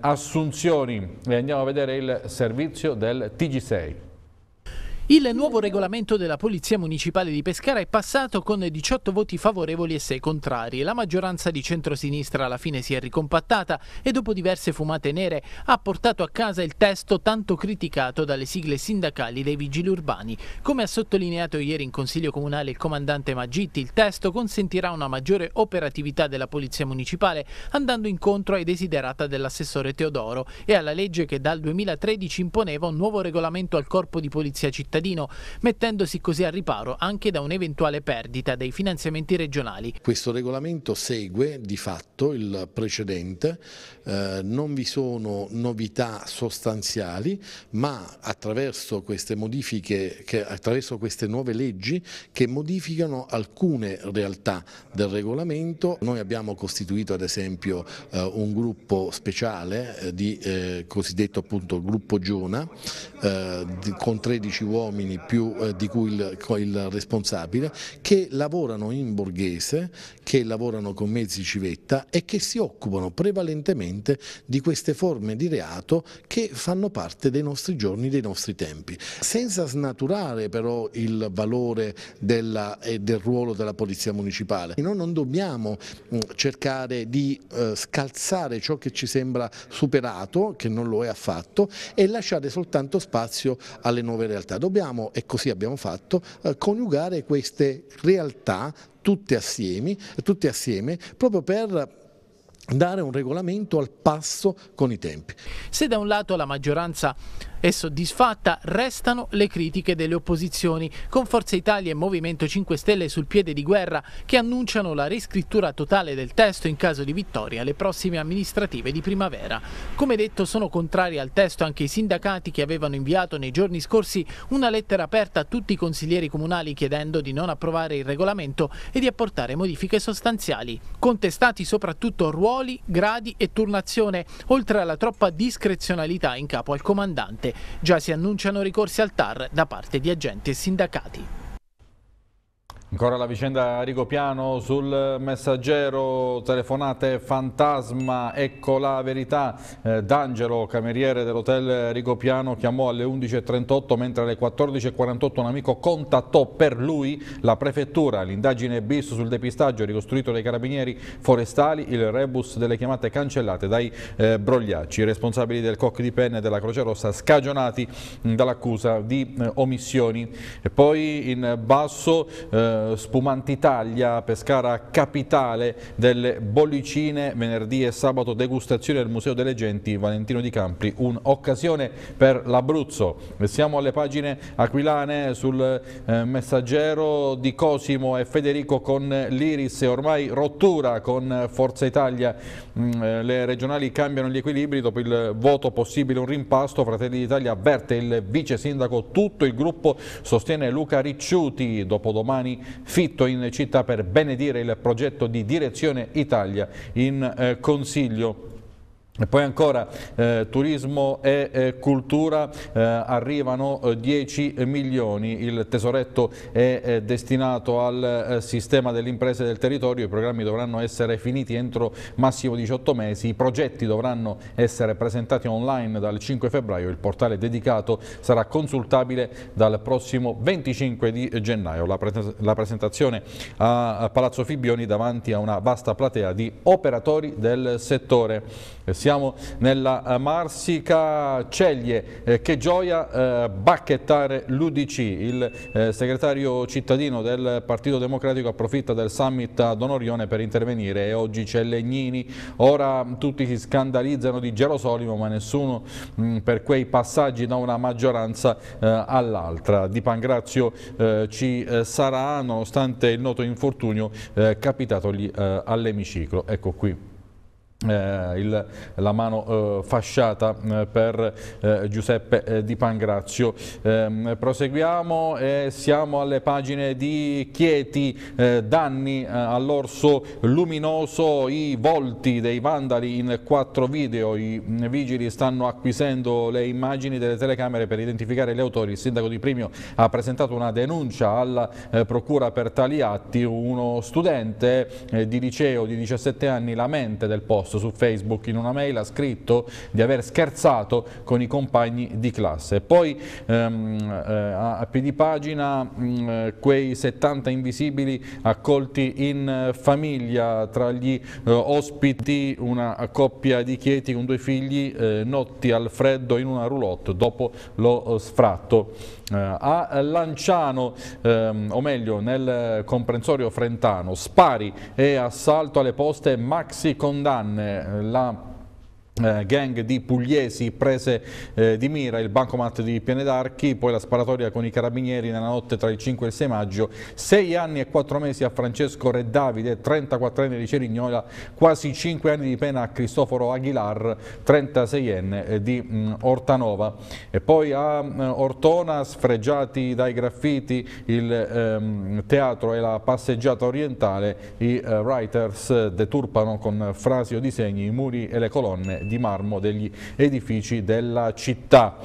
Speaker 1: assunzioni. E andiamo a vedere il servizio del TG6.
Speaker 3: Il nuovo regolamento della Polizia Municipale di Pescara è passato con 18 voti favorevoli e 6 contrari. La maggioranza di centrosinistra alla fine si è ricompattata e dopo diverse fumate nere ha portato a casa il testo tanto criticato dalle sigle sindacali dei vigili urbani. Come ha sottolineato ieri in Consiglio Comunale il comandante Maggitti, il testo consentirà una maggiore operatività della Polizia Municipale andando incontro ai desiderata dell'assessore Teodoro e alla legge che dal 2013 imponeva un nuovo regolamento al corpo di polizia cittadina cittadino, mettendosi così a riparo anche da un'eventuale perdita dei finanziamenti regionali.
Speaker 4: Questo regolamento segue di fatto il precedente, eh, non vi sono novità sostanziali, ma attraverso queste modifiche, che, attraverso queste nuove leggi che modificano alcune realtà del regolamento, noi abbiamo costituito ad esempio eh, un gruppo speciale eh, di eh, cosiddetto appunto gruppo Giona eh, con 13 uomini uomini più eh, di cui il, il, responsabile, che lavorano in borghese, che lavorano con mezzi civetta e che si occupano prevalentemente di queste forme di reato che fanno parte dei nostri giorni, dei nostri tempi. Senza snaturare però il valore della, e del ruolo della Polizia Municipale. Noi non dobbiamo mh, mm, cercare di eh, scalzare ciò che ci sembra superato, che non lo è affatto, e lasciare soltanto spazio alle nuove realtà. Dobbiamo e così abbiamo fatto, eh, coniugare queste realtà tutte assieme, tutte assieme proprio per dare un regolamento al passo con i tempi.
Speaker 3: Se da un lato la maggioranza è soddisfatta, restano le critiche delle opposizioni, con Forza Italia e Movimento 5 Stelle sul piede di guerra che annunciano la riscrittura totale del testo in caso di vittoria alle prossime amministrative di primavera. Come detto sono contrari al testo anche i sindacati che avevano inviato nei giorni scorsi una lettera aperta a tutti i consiglieri comunali chiedendo di non approvare il regolamento e di apportare modifiche sostanziali. Contestati soprattutto ruoli, gradi e turnazione, oltre alla troppa discrezionalità in capo al comandante. Già si annunciano ricorsi al TAR da parte di agenti e sindacati.
Speaker 1: Ancora la vicenda Rigopiano sul messaggero, telefonate fantasma, ecco la verità. Eh, D'Angelo, cameriere dell'hotel Rigopiano, chiamò alle 11.38 mentre alle 14.48 un amico contattò per lui la prefettura. L'indagine bis sul depistaggio ricostruito dai carabinieri forestali, il rebus delle chiamate cancellate dai eh, brogliacci. I responsabili del cock di penne della Croce Rossa scagionati dall'accusa di eh, omissioni. E poi in basso... Eh, Spumanti Italia, Pescara capitale delle bollicine, venerdì e sabato degustazione del Museo delle Genti, Valentino Di Campri, un'occasione per l'Abruzzo. Siamo alle pagine aquilane sul eh, messaggero di Cosimo e Federico con l'Iris e ormai rottura con Forza Italia. Mm, eh, le regionali cambiano gli equilibri dopo il voto possibile un rimpasto. Fratelli d'Italia avverte il vice sindaco, tutto il gruppo sostiene Luca Ricciuti. Dopodomani Fitto in città per benedire il progetto di Direzione Italia in eh, Consiglio e poi ancora eh, turismo e eh, cultura, eh, arrivano 10 eh, milioni, il tesoretto è eh, destinato al eh, sistema delle imprese del territorio, i programmi dovranno essere finiti entro massimo 18 mesi, i progetti dovranno essere presentati online dal 5 febbraio, il portale dedicato sarà consultabile dal prossimo 25 di gennaio, la, pre la presentazione a Palazzo Fibbioni davanti a una vasta platea di operatori del settore. Siamo nella eh, Marsica Ceglie, eh, che gioia eh, bacchettare l'Udc. Il segretario cittadino del Partito Democratico approfitta del summit ad Onorione per intervenire e oggi c'è Legnini. Ora tutti si scandalizzano di Gerosolimo ma nessuno mm, per quei passaggi da una maggioranza all'altra. Di Pangrazio ci sarà nonostante il noto infortunio capitatogli all'emiciclo. Ecco qui. Eh, il, la mano eh, fasciata eh, per eh, Giuseppe eh, Di Pangrazio. Ehm, proseguiamo e siamo alle pagine di Chieti, eh, danni all'orso luminoso, i volti dei vandali in quattro video, i vigili stanno acquisendo le immagini delle telecamere per identificare gli autori, il sindaco di Primio ha presentato una denuncia alla procura per tali atti, uno studente di liceo di 17 anni, la mente del posto post su Facebook. In una mail ha scritto di aver scherzato con i compagni di classe. Poi ehm, eh, a piedi pagina mh, mm, quei 70 invisibili accolti in famiglia tra gli eh, ospiti una coppia di chieti con due figli eh, notti al freddo in una roulotte dopo lo sfratto. Eh, a Lanciano, ehm, o meglio nel comprensorio frentano, spari e assalto alle poste maxi condanne. La eh, gang di pugliesi prese eh, di mira il bancomat di Piene d'Archi, poi la sparatoria con i carabinieri nella notte tra il 5 e il 6 maggio, 6 anni e 4 mesi a Francesco Re Davide, 34 anni di Cerignola, quasi 5 anni di pena a Cristoforo Aguilar, 36enne eh, di mh, mm, Ortanova. E poi a mh, Ortona, sfregiati dai graffiti, il ehm, teatro e la passeggiata orientale, i eh, writers deturpano con frasi o disegni i muri e le colonne di marmo degli edifici della città.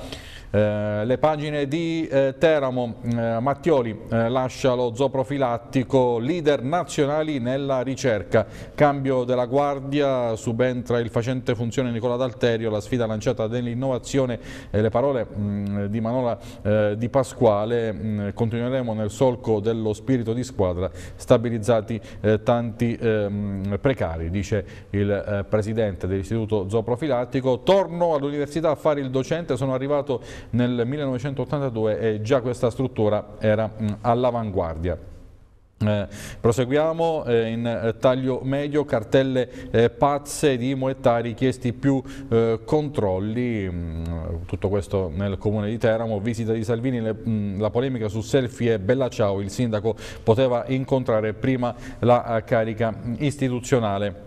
Speaker 1: Eh, le pagine di eh, Teramo, eh, Mattioli eh, lascia lo zooprofilattico, leader nazionali nella ricerca, cambio della guardia, subentra il facente funzione Nicola D'Alterio, la sfida lanciata nell'innovazione e le parole mh, mm, di Manola eh, Di Pasquale, mh, mm, continueremo nel solco dello spirito di squadra, stabilizzati eh, tanti ehm, precari, dice il presidente dell'istituto zooprofilattico, torno all'università a fare il docente, sono arrivato nel 1982 e già questa struttura era all'avanguardia. Eh, proseguiamo eh, in eh, taglio medio, cartelle eh, pazze di Moettari, chiesti più eh, controlli, mh, mm, tutto questo nel comune di Teramo, visita di Salvini, le, mh, mm, la polemica su selfie e Bella Ciao, il sindaco poteva incontrare prima la carica istituzionale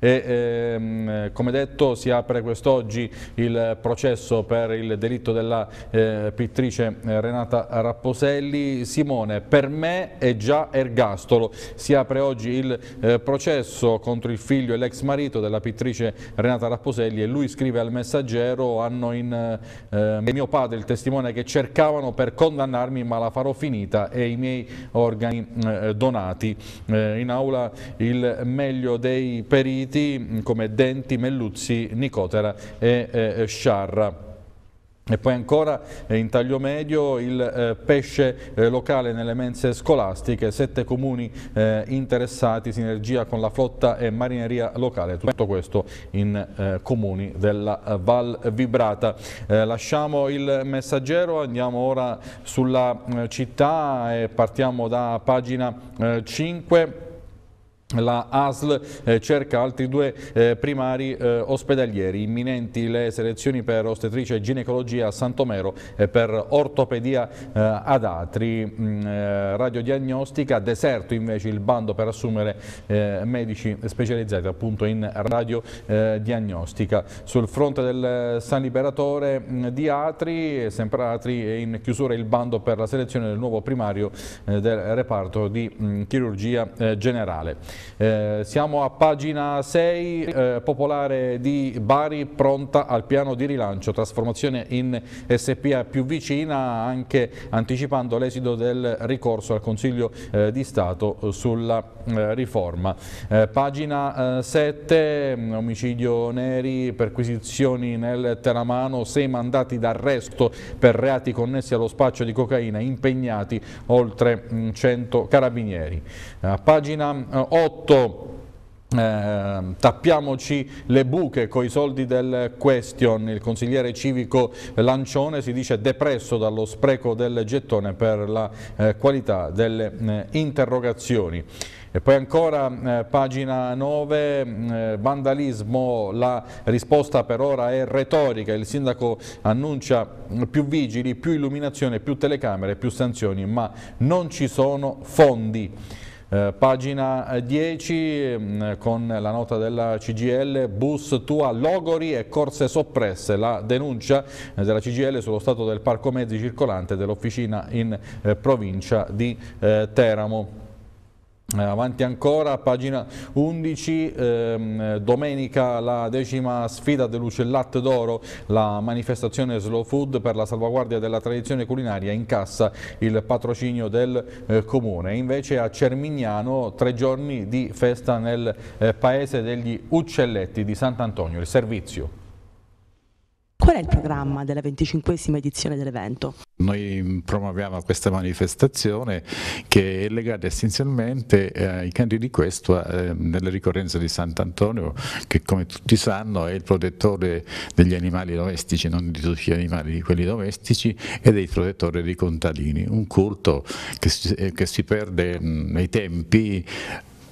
Speaker 1: e ehm, come detto si apre quest'oggi il processo per il delitto della eh, pittrice eh, Renata Rapposelli. Simone, per me è già ergastolo. Si apre oggi il eh, processo contro il figlio e l'ex marito della pittrice Renata Rapposelli e lui scrive al messaggero hanno in eh, mio padre il testimone che cercavano per condannarmi ma la farò finita e i miei organi eh, donati. Eh, in aula il meglio dei periti siti mm, come Denti, Melluzzi, Nicotera e eh, Sciarra. E poi ancora eh, in taglio medio il eh, pesce eh, locale nelle mense scolastiche, sette comuni eh, interessati, sinergia con la flotta e marineria locale, tutto questo in eh, comuni della eh, Val Vibrata. lasciamo il messaggero, andiamo ora sulla città e partiamo da pagina 5. La ASL eh, cerca altri due eh, primari eh, ospedalieri, imminenti le selezioni per ostetricia e ginecologia a Santomero e per ortopedia ad Atri, mm, radiodiagnostica, deserto invece il bando per assumere medici specializzati appunto in radiodiagnostica. Sul fronte del San Liberatore mm, di Atri, sempre Atri, è in chiusura il bando per la selezione del nuovo primario del reparto di mm, chirurgia generale. Eh, siamo a pagina 6, eh, Popolare di Bari pronta al piano di rilancio, trasformazione in SPA più vicina anche anticipando l'esito del ricorso al Consiglio eh, di Stato sulla eh, riforma. Eh, pagina 7, mm, omicidio neri, perquisizioni nel Teramano, 6 mandati d'arresto per reati connessi allo spaccio di cocaina, impegnati oltre 100 mm, carabinieri. pagina 8, 8 eh, tappiamoci le buche con i soldi del question, il consigliere civico Lancione si dice depresso dallo spreco del gettone per la eh, qualità delle eh, interrogazioni. E poi ancora eh, pagina 9, eh, vandalismo, la risposta per ora è retorica, il sindaco annuncia più vigili, più illuminazione, più telecamere, più sanzioni, ma non ci sono fondi. Eh, pagina 10 eh, con la nota della CGL, bus tua logori e corse soppresse, la denuncia eh, della CGL sullo stato del parco mezzi circolante dell'officina in provincia di Teramo. Eh, avanti ancora, pagina 11, ehm, domenica la decima sfida dell'Ucellate d'Oro, la manifestazione Slow Food per la salvaguardia della tradizione culinaria incassa il patrocinio del eh, comune. Invece a Cermignano tre giorni di festa nel eh, paese degli Uccelletti di Sant'Antonio, il servizio.
Speaker 5: Qual è il programma della 25esima edizione dell'evento?
Speaker 6: Noi promuoviamo questa manifestazione che è legata essenzialmente eh, ai canti di questo eh, nella ricorrenza di Sant'Antonio che come tutti sanno è il protettore degli animali domestici, non di tutti gli animali, di quelli domestici ed è il protettore dei contadini, un culto che si, eh, che si perde nei tempi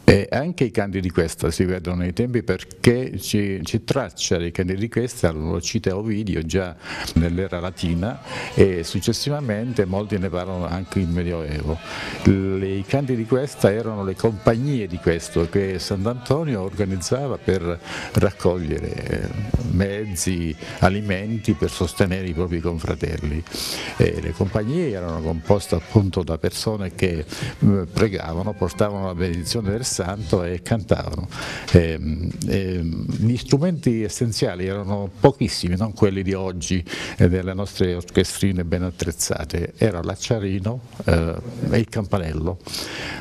Speaker 6: e anche i canti di questa si vedono nei tempi perché ci, ci traccia dei canti di questa, lo cita Ovidio già nell'era latina e successivamente molti ne parlano anche in Medioevo. Le, I canti di questa erano le compagnie di questo che Sant'Antonio organizzava per raccogliere mezzi, alimenti per sostenere i propri confratelli. E le compagnie erano composte appunto da persone che eh, pregavano, portavano la benedizione del santo e cantavano. E, e, gli strumenti essenziali erano pochissimi, non quelli di oggi e delle nostre orchestrine ben attrezzate, era l'acciarino eh, e il campanello.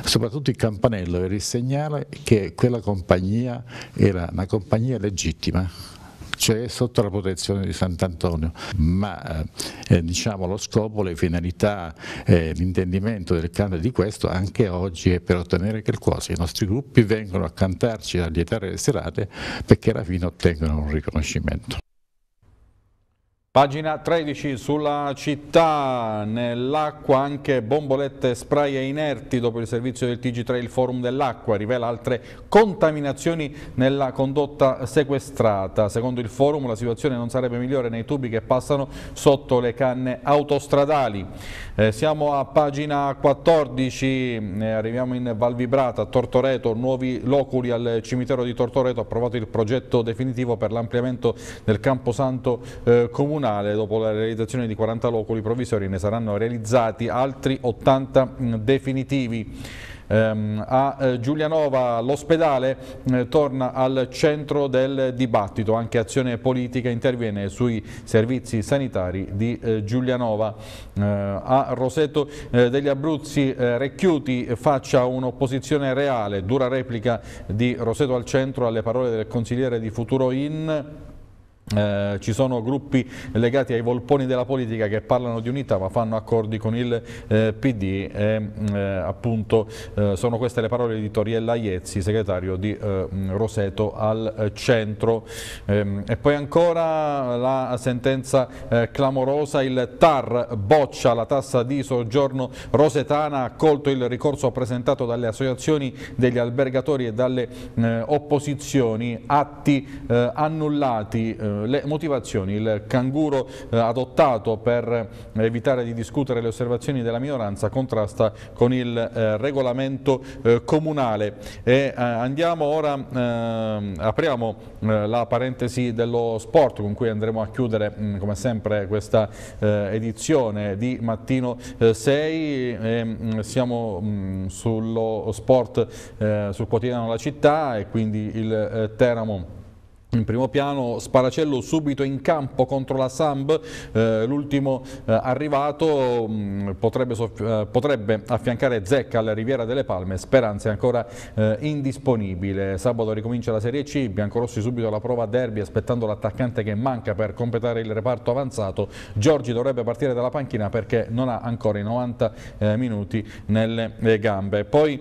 Speaker 6: Soprattutto il campanello era il segnale che quella compagnia era una compagnia legittima cioè sotto la protezione di Sant'Antonio, ma eh, eh, diciamo, lo scopo, le finalità, eh, l'intendimento del canto di questo anche oggi è per ottenere che qualcosa. I nostri gruppi vengono a cantarci, a lietare le serate perché alla fine ottengono un riconoscimento.
Speaker 1: Pagina 13 sulla città, nell'acqua anche bombolette spray e inerti. Dopo il servizio del TG3 il forum dell'acqua rivela altre contaminazioni nella condotta sequestrata. Secondo il forum la situazione non sarebbe migliore nei tubi che passano sotto le canne autostradali. Eh, siamo a pagina 14, eh, arriviamo in Valvibrata, Tortoreto, nuovi loculi al cimitero di Tortoreto, approvato il progetto definitivo per l'ampliamento del Camposanto eh, comunale comunale, dopo la realizzazione di 40 loculi provvisori ne saranno realizzati altri 80 definitivi. Um, a uh, Giulianova l'ospedale uh, torna al centro del dibattito, anche Azione Politica interviene sui servizi sanitari di uh, Giulianova. a Roseto degli Abruzzi Recchiuti faccia un'opposizione reale, dura replica di Roseto al centro alle parole del consigliere di Futuro In eh, ci sono gruppi legati ai volponi della politica che parlano di unità ma fanno accordi con il eh, PD e eh, appunto eh, sono queste le parole di Toriella Iezzi, segretario di eh, Roseto al eh, centro. Ehm, e poi ancora la sentenza clamorosa, il TAR boccia la tassa di soggiorno rosetana, ha accolto il ricorso presentato dalle associazioni degli albergatori e dalle opposizioni, atti annullati le motivazioni, il canguro eh, adottato per evitare di discutere le osservazioni della minoranza contrasta con il eh, regolamento eh, comunale. E andiamo ora, apriamo la parentesi dello sport con cui andremo a chiudere mm, come sempre questa edizione di Mattino 6 e mm, siamo mm, sullo sport sul quotidiano La Città e quindi il Teramo in primo piano Sparacello subito in campo contro la Samb, eh, l'ultimo eh, arrivato mh, mm, potrebbe, eh, potrebbe, affiancare Zecca alla Riviera delle Palme, Speranza è ancora eh, indisponibile. Sabato ricomincia la Serie C, Biancorossi subito alla prova a derby aspettando l'attaccante che manca per completare il reparto avanzato. Giorgi dovrebbe partire dalla panchina perché non ha ancora i 90 eh, minuti nelle eh, gambe. Poi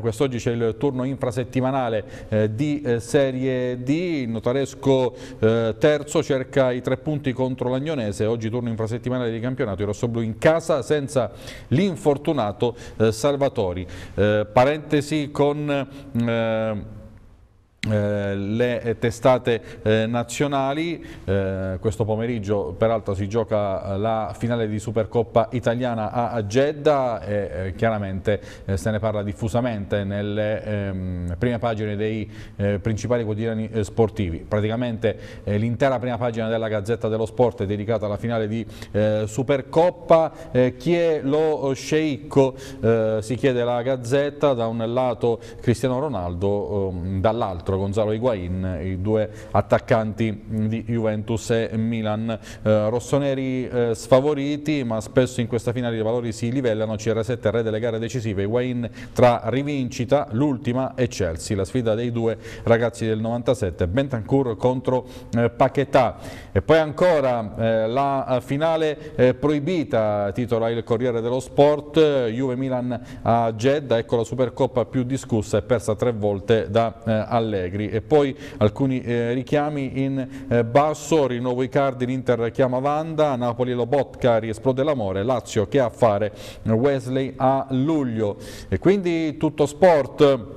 Speaker 1: quest'oggi c'è il turno infrasettimanale di Serie D, Notaresco eh, terzo cerca i tre punti contro l'Agnonese, oggi turno infrasettimanale di campionato, i rossoblù in casa senza l'infortunato eh, Salvatori. Eh, parentesi con... Eh, le testate eh, nazionali, eh, questo pomeriggio peraltro si gioca la finale di Supercoppa italiana a Jeddah e eh, chiaramente eh, se ne parla diffusamente nelle ehm, prime pagine dei principali quotidiani sportivi. Praticamente l'intera prima pagina della Gazzetta dello Sport è dedicata alla finale di Supercoppa. chi è lo sceicco? si chiede la Gazzetta, da un lato Cristiano Ronaldo, ehm, dall'altro l'altro Gonzalo Higuain, i due attaccanti di Juventus e Milan. Eh, rossoneri eh, sfavoriti, ma spesso in questa finale i valori si livellano. CR7 re delle gare decisive. Higuain tra rivincita, l'ultima e Chelsea. La sfida dei due ragazzi del 97, Bentancur contro eh, Paquetà. E poi ancora eh, la finale eh, proibita, titola il Corriere dello Sport, Juve-Milan a Jeddah, ecco la Supercoppa più discussa e persa tre volte da eh, Allegri. Allegri. E poi alcuni eh, richiami in eh, basso, rinnovo i cardi, l'Inter chiama Vanda, Napoli lo Botka, riesplode l'amore, Lazio che ha a fare Wesley a luglio. E quindi tutto sport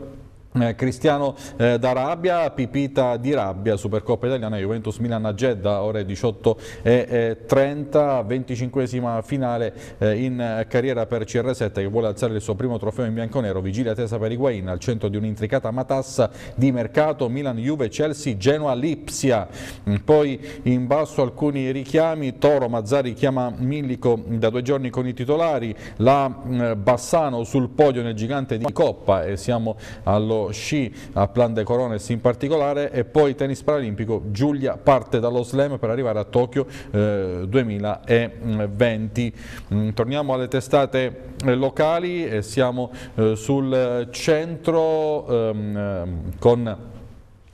Speaker 1: Cristiano eh, d'Arabia, Pipita di Rabbia, Supercoppa Italiana, Juventus Milan a Jeddah, ore 18 e 30, 25esima finale eh, in carriera per CR7 che vuole alzare il suo primo trofeo in bianconero, vigilia tesa per Higuain al centro di un'intricata matassa di mercato, Milan, Juve, Chelsea, Genoa, Lipsia, mm, poi in basso alcuni richiami, Toro, Mazzari chiama Millico da due giorni con i titolari, la mm, Bassano sul podio nel gigante di Coppa e siamo allo sci a Plan de Corones in particolare e poi tennis paralimpico Giulia parte dallo slam per arrivare a Tokyo eh, 2020. Mm, torniamo alle testate eh, locali e siamo eh, sul centro ehm, con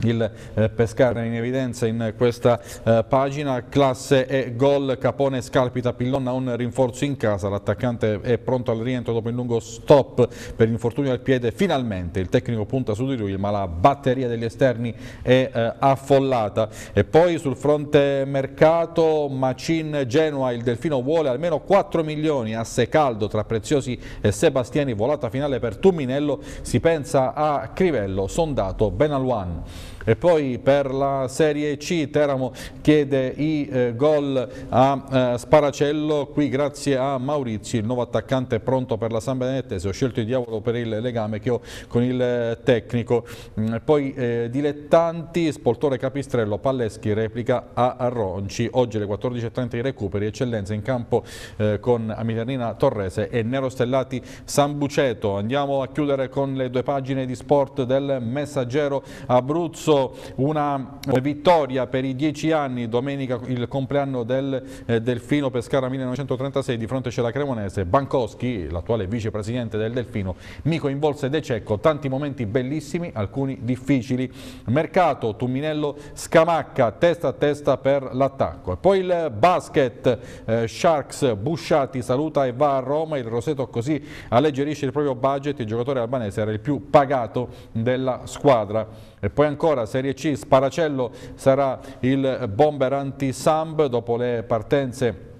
Speaker 1: il eh, Pescara in evidenza in questa eh, pagina, classe e gol, Capone scalpita Pillonna un rinforzo in casa, l'attaccante è pronto al rientro dopo il lungo stop per l'infortunio al piede, finalmente il tecnico punta su di lui ma la batteria degli esterni è eh, affollata. E poi sul fronte mercato Macin Genoa, il Delfino vuole almeno 4 milioni, asse caldo tra Preziosi e Sebastiani, volata finale per Tumminello, si pensa a Crivello, sondato Benaluan. E poi per la Serie C Teramo chiede i eh, gol a eh, Sparacello, qui grazie a Maurizio, il nuovo attaccante pronto per la San Benedettese, ho scelto il diavolo per il legame che ho con il eh, tecnico. Mm, poi eh, dilettanti, Spoltore Capistrello, Palleschi replica a Ronci, oggi alle 14.30 i recuperi, eccellenza in campo eh, con Amilianina Torrese e Nero Stellati San Buceto. Andiamo a chiudere con le due pagine di sport del Messaggero Abruzzo una vittoria per i dieci anni, domenica il compleanno del eh, Delfino Pescara 1936, di fronte c'è la Cremonese, Bankowski, l'attuale vicepresidente del Delfino, mi coinvolse De Cecco, tanti momenti bellissimi, alcuni difficili, mercato, Tumminello, Scamacca, testa a testa per l'attacco. Poi il basket, eh, Sharks, Busciati saluta e va a Roma, il Roseto così alleggerisce il proprio budget, il giocatore albanese era il più pagato della squadra. E poi ancora Serie C, Sparacello sarà il bomber anti-Samb dopo le partenze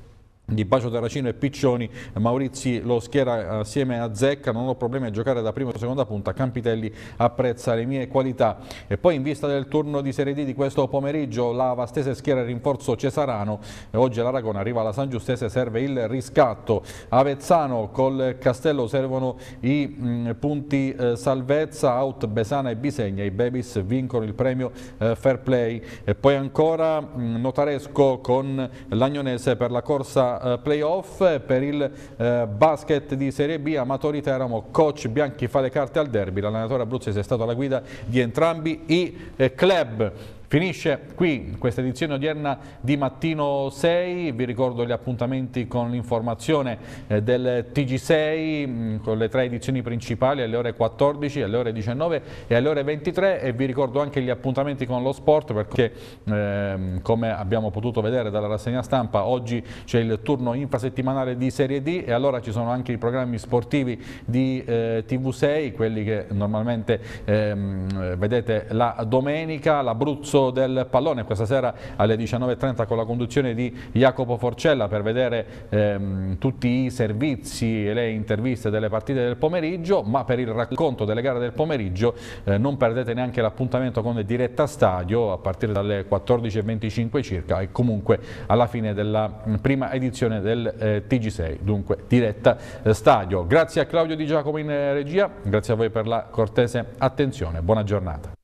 Speaker 1: di Bacio Terracino e Piccioni, Maurizi lo schiera assieme a Zecca, non ho problemi a giocare da prima o seconda punta, Campitelli apprezza le mie qualità. E poi in vista del turno di Serie D di questo pomeriggio la vastese schiera rinforzo Cesarano, oggi l'Aragona arriva alla San Giustese, serve il riscatto, Avezzano col Castello servono i mh, mm, punti eh, salvezza, out Besana e Bisegna, i Babys vincono il premio eh, Fair Play. E poi ancora mh, mm, Notaresco con l'Agnonese per la corsa uh, playoff per il uh, basket di Serie B Amatori Teramo, coach Bianchi fa le carte al derby, l'allenatore abruzzese è stato alla guida di entrambi i eh, club. Finisce qui questa edizione odierna di Mattino 6, vi ricordo gli appuntamenti con l'informazione eh, del TG6 mm, con le tre edizioni principali alle ore 14, alle ore 19 e alle ore 23 e vi ricordo anche gli appuntamenti con lo sport perché ehm, come abbiamo potuto vedere dalla rassegna stampa oggi c'è il turno infrasettimanale di Serie D. E allora ci sono anche i programmi sportivi di eh, TV6, quelli che normalmente ehm, vedete la domenica, l'Abruzzo del pallone questa sera alle 19.30 con la conduzione di Jacopo Forcella per vedere ehm, tutti i servizi e le interviste delle partite del pomeriggio, ma per il racconto delle gare del pomeriggio eh, non perdete neanche l'appuntamento con diretta stadio a partire dalle 14.25 circa e comunque alla fine della prima edizione del eh, TG6, dunque diretta eh, stadio. Grazie a Claudio Di Giacomo in regia, grazie a voi per la cortese attenzione, buona giornata.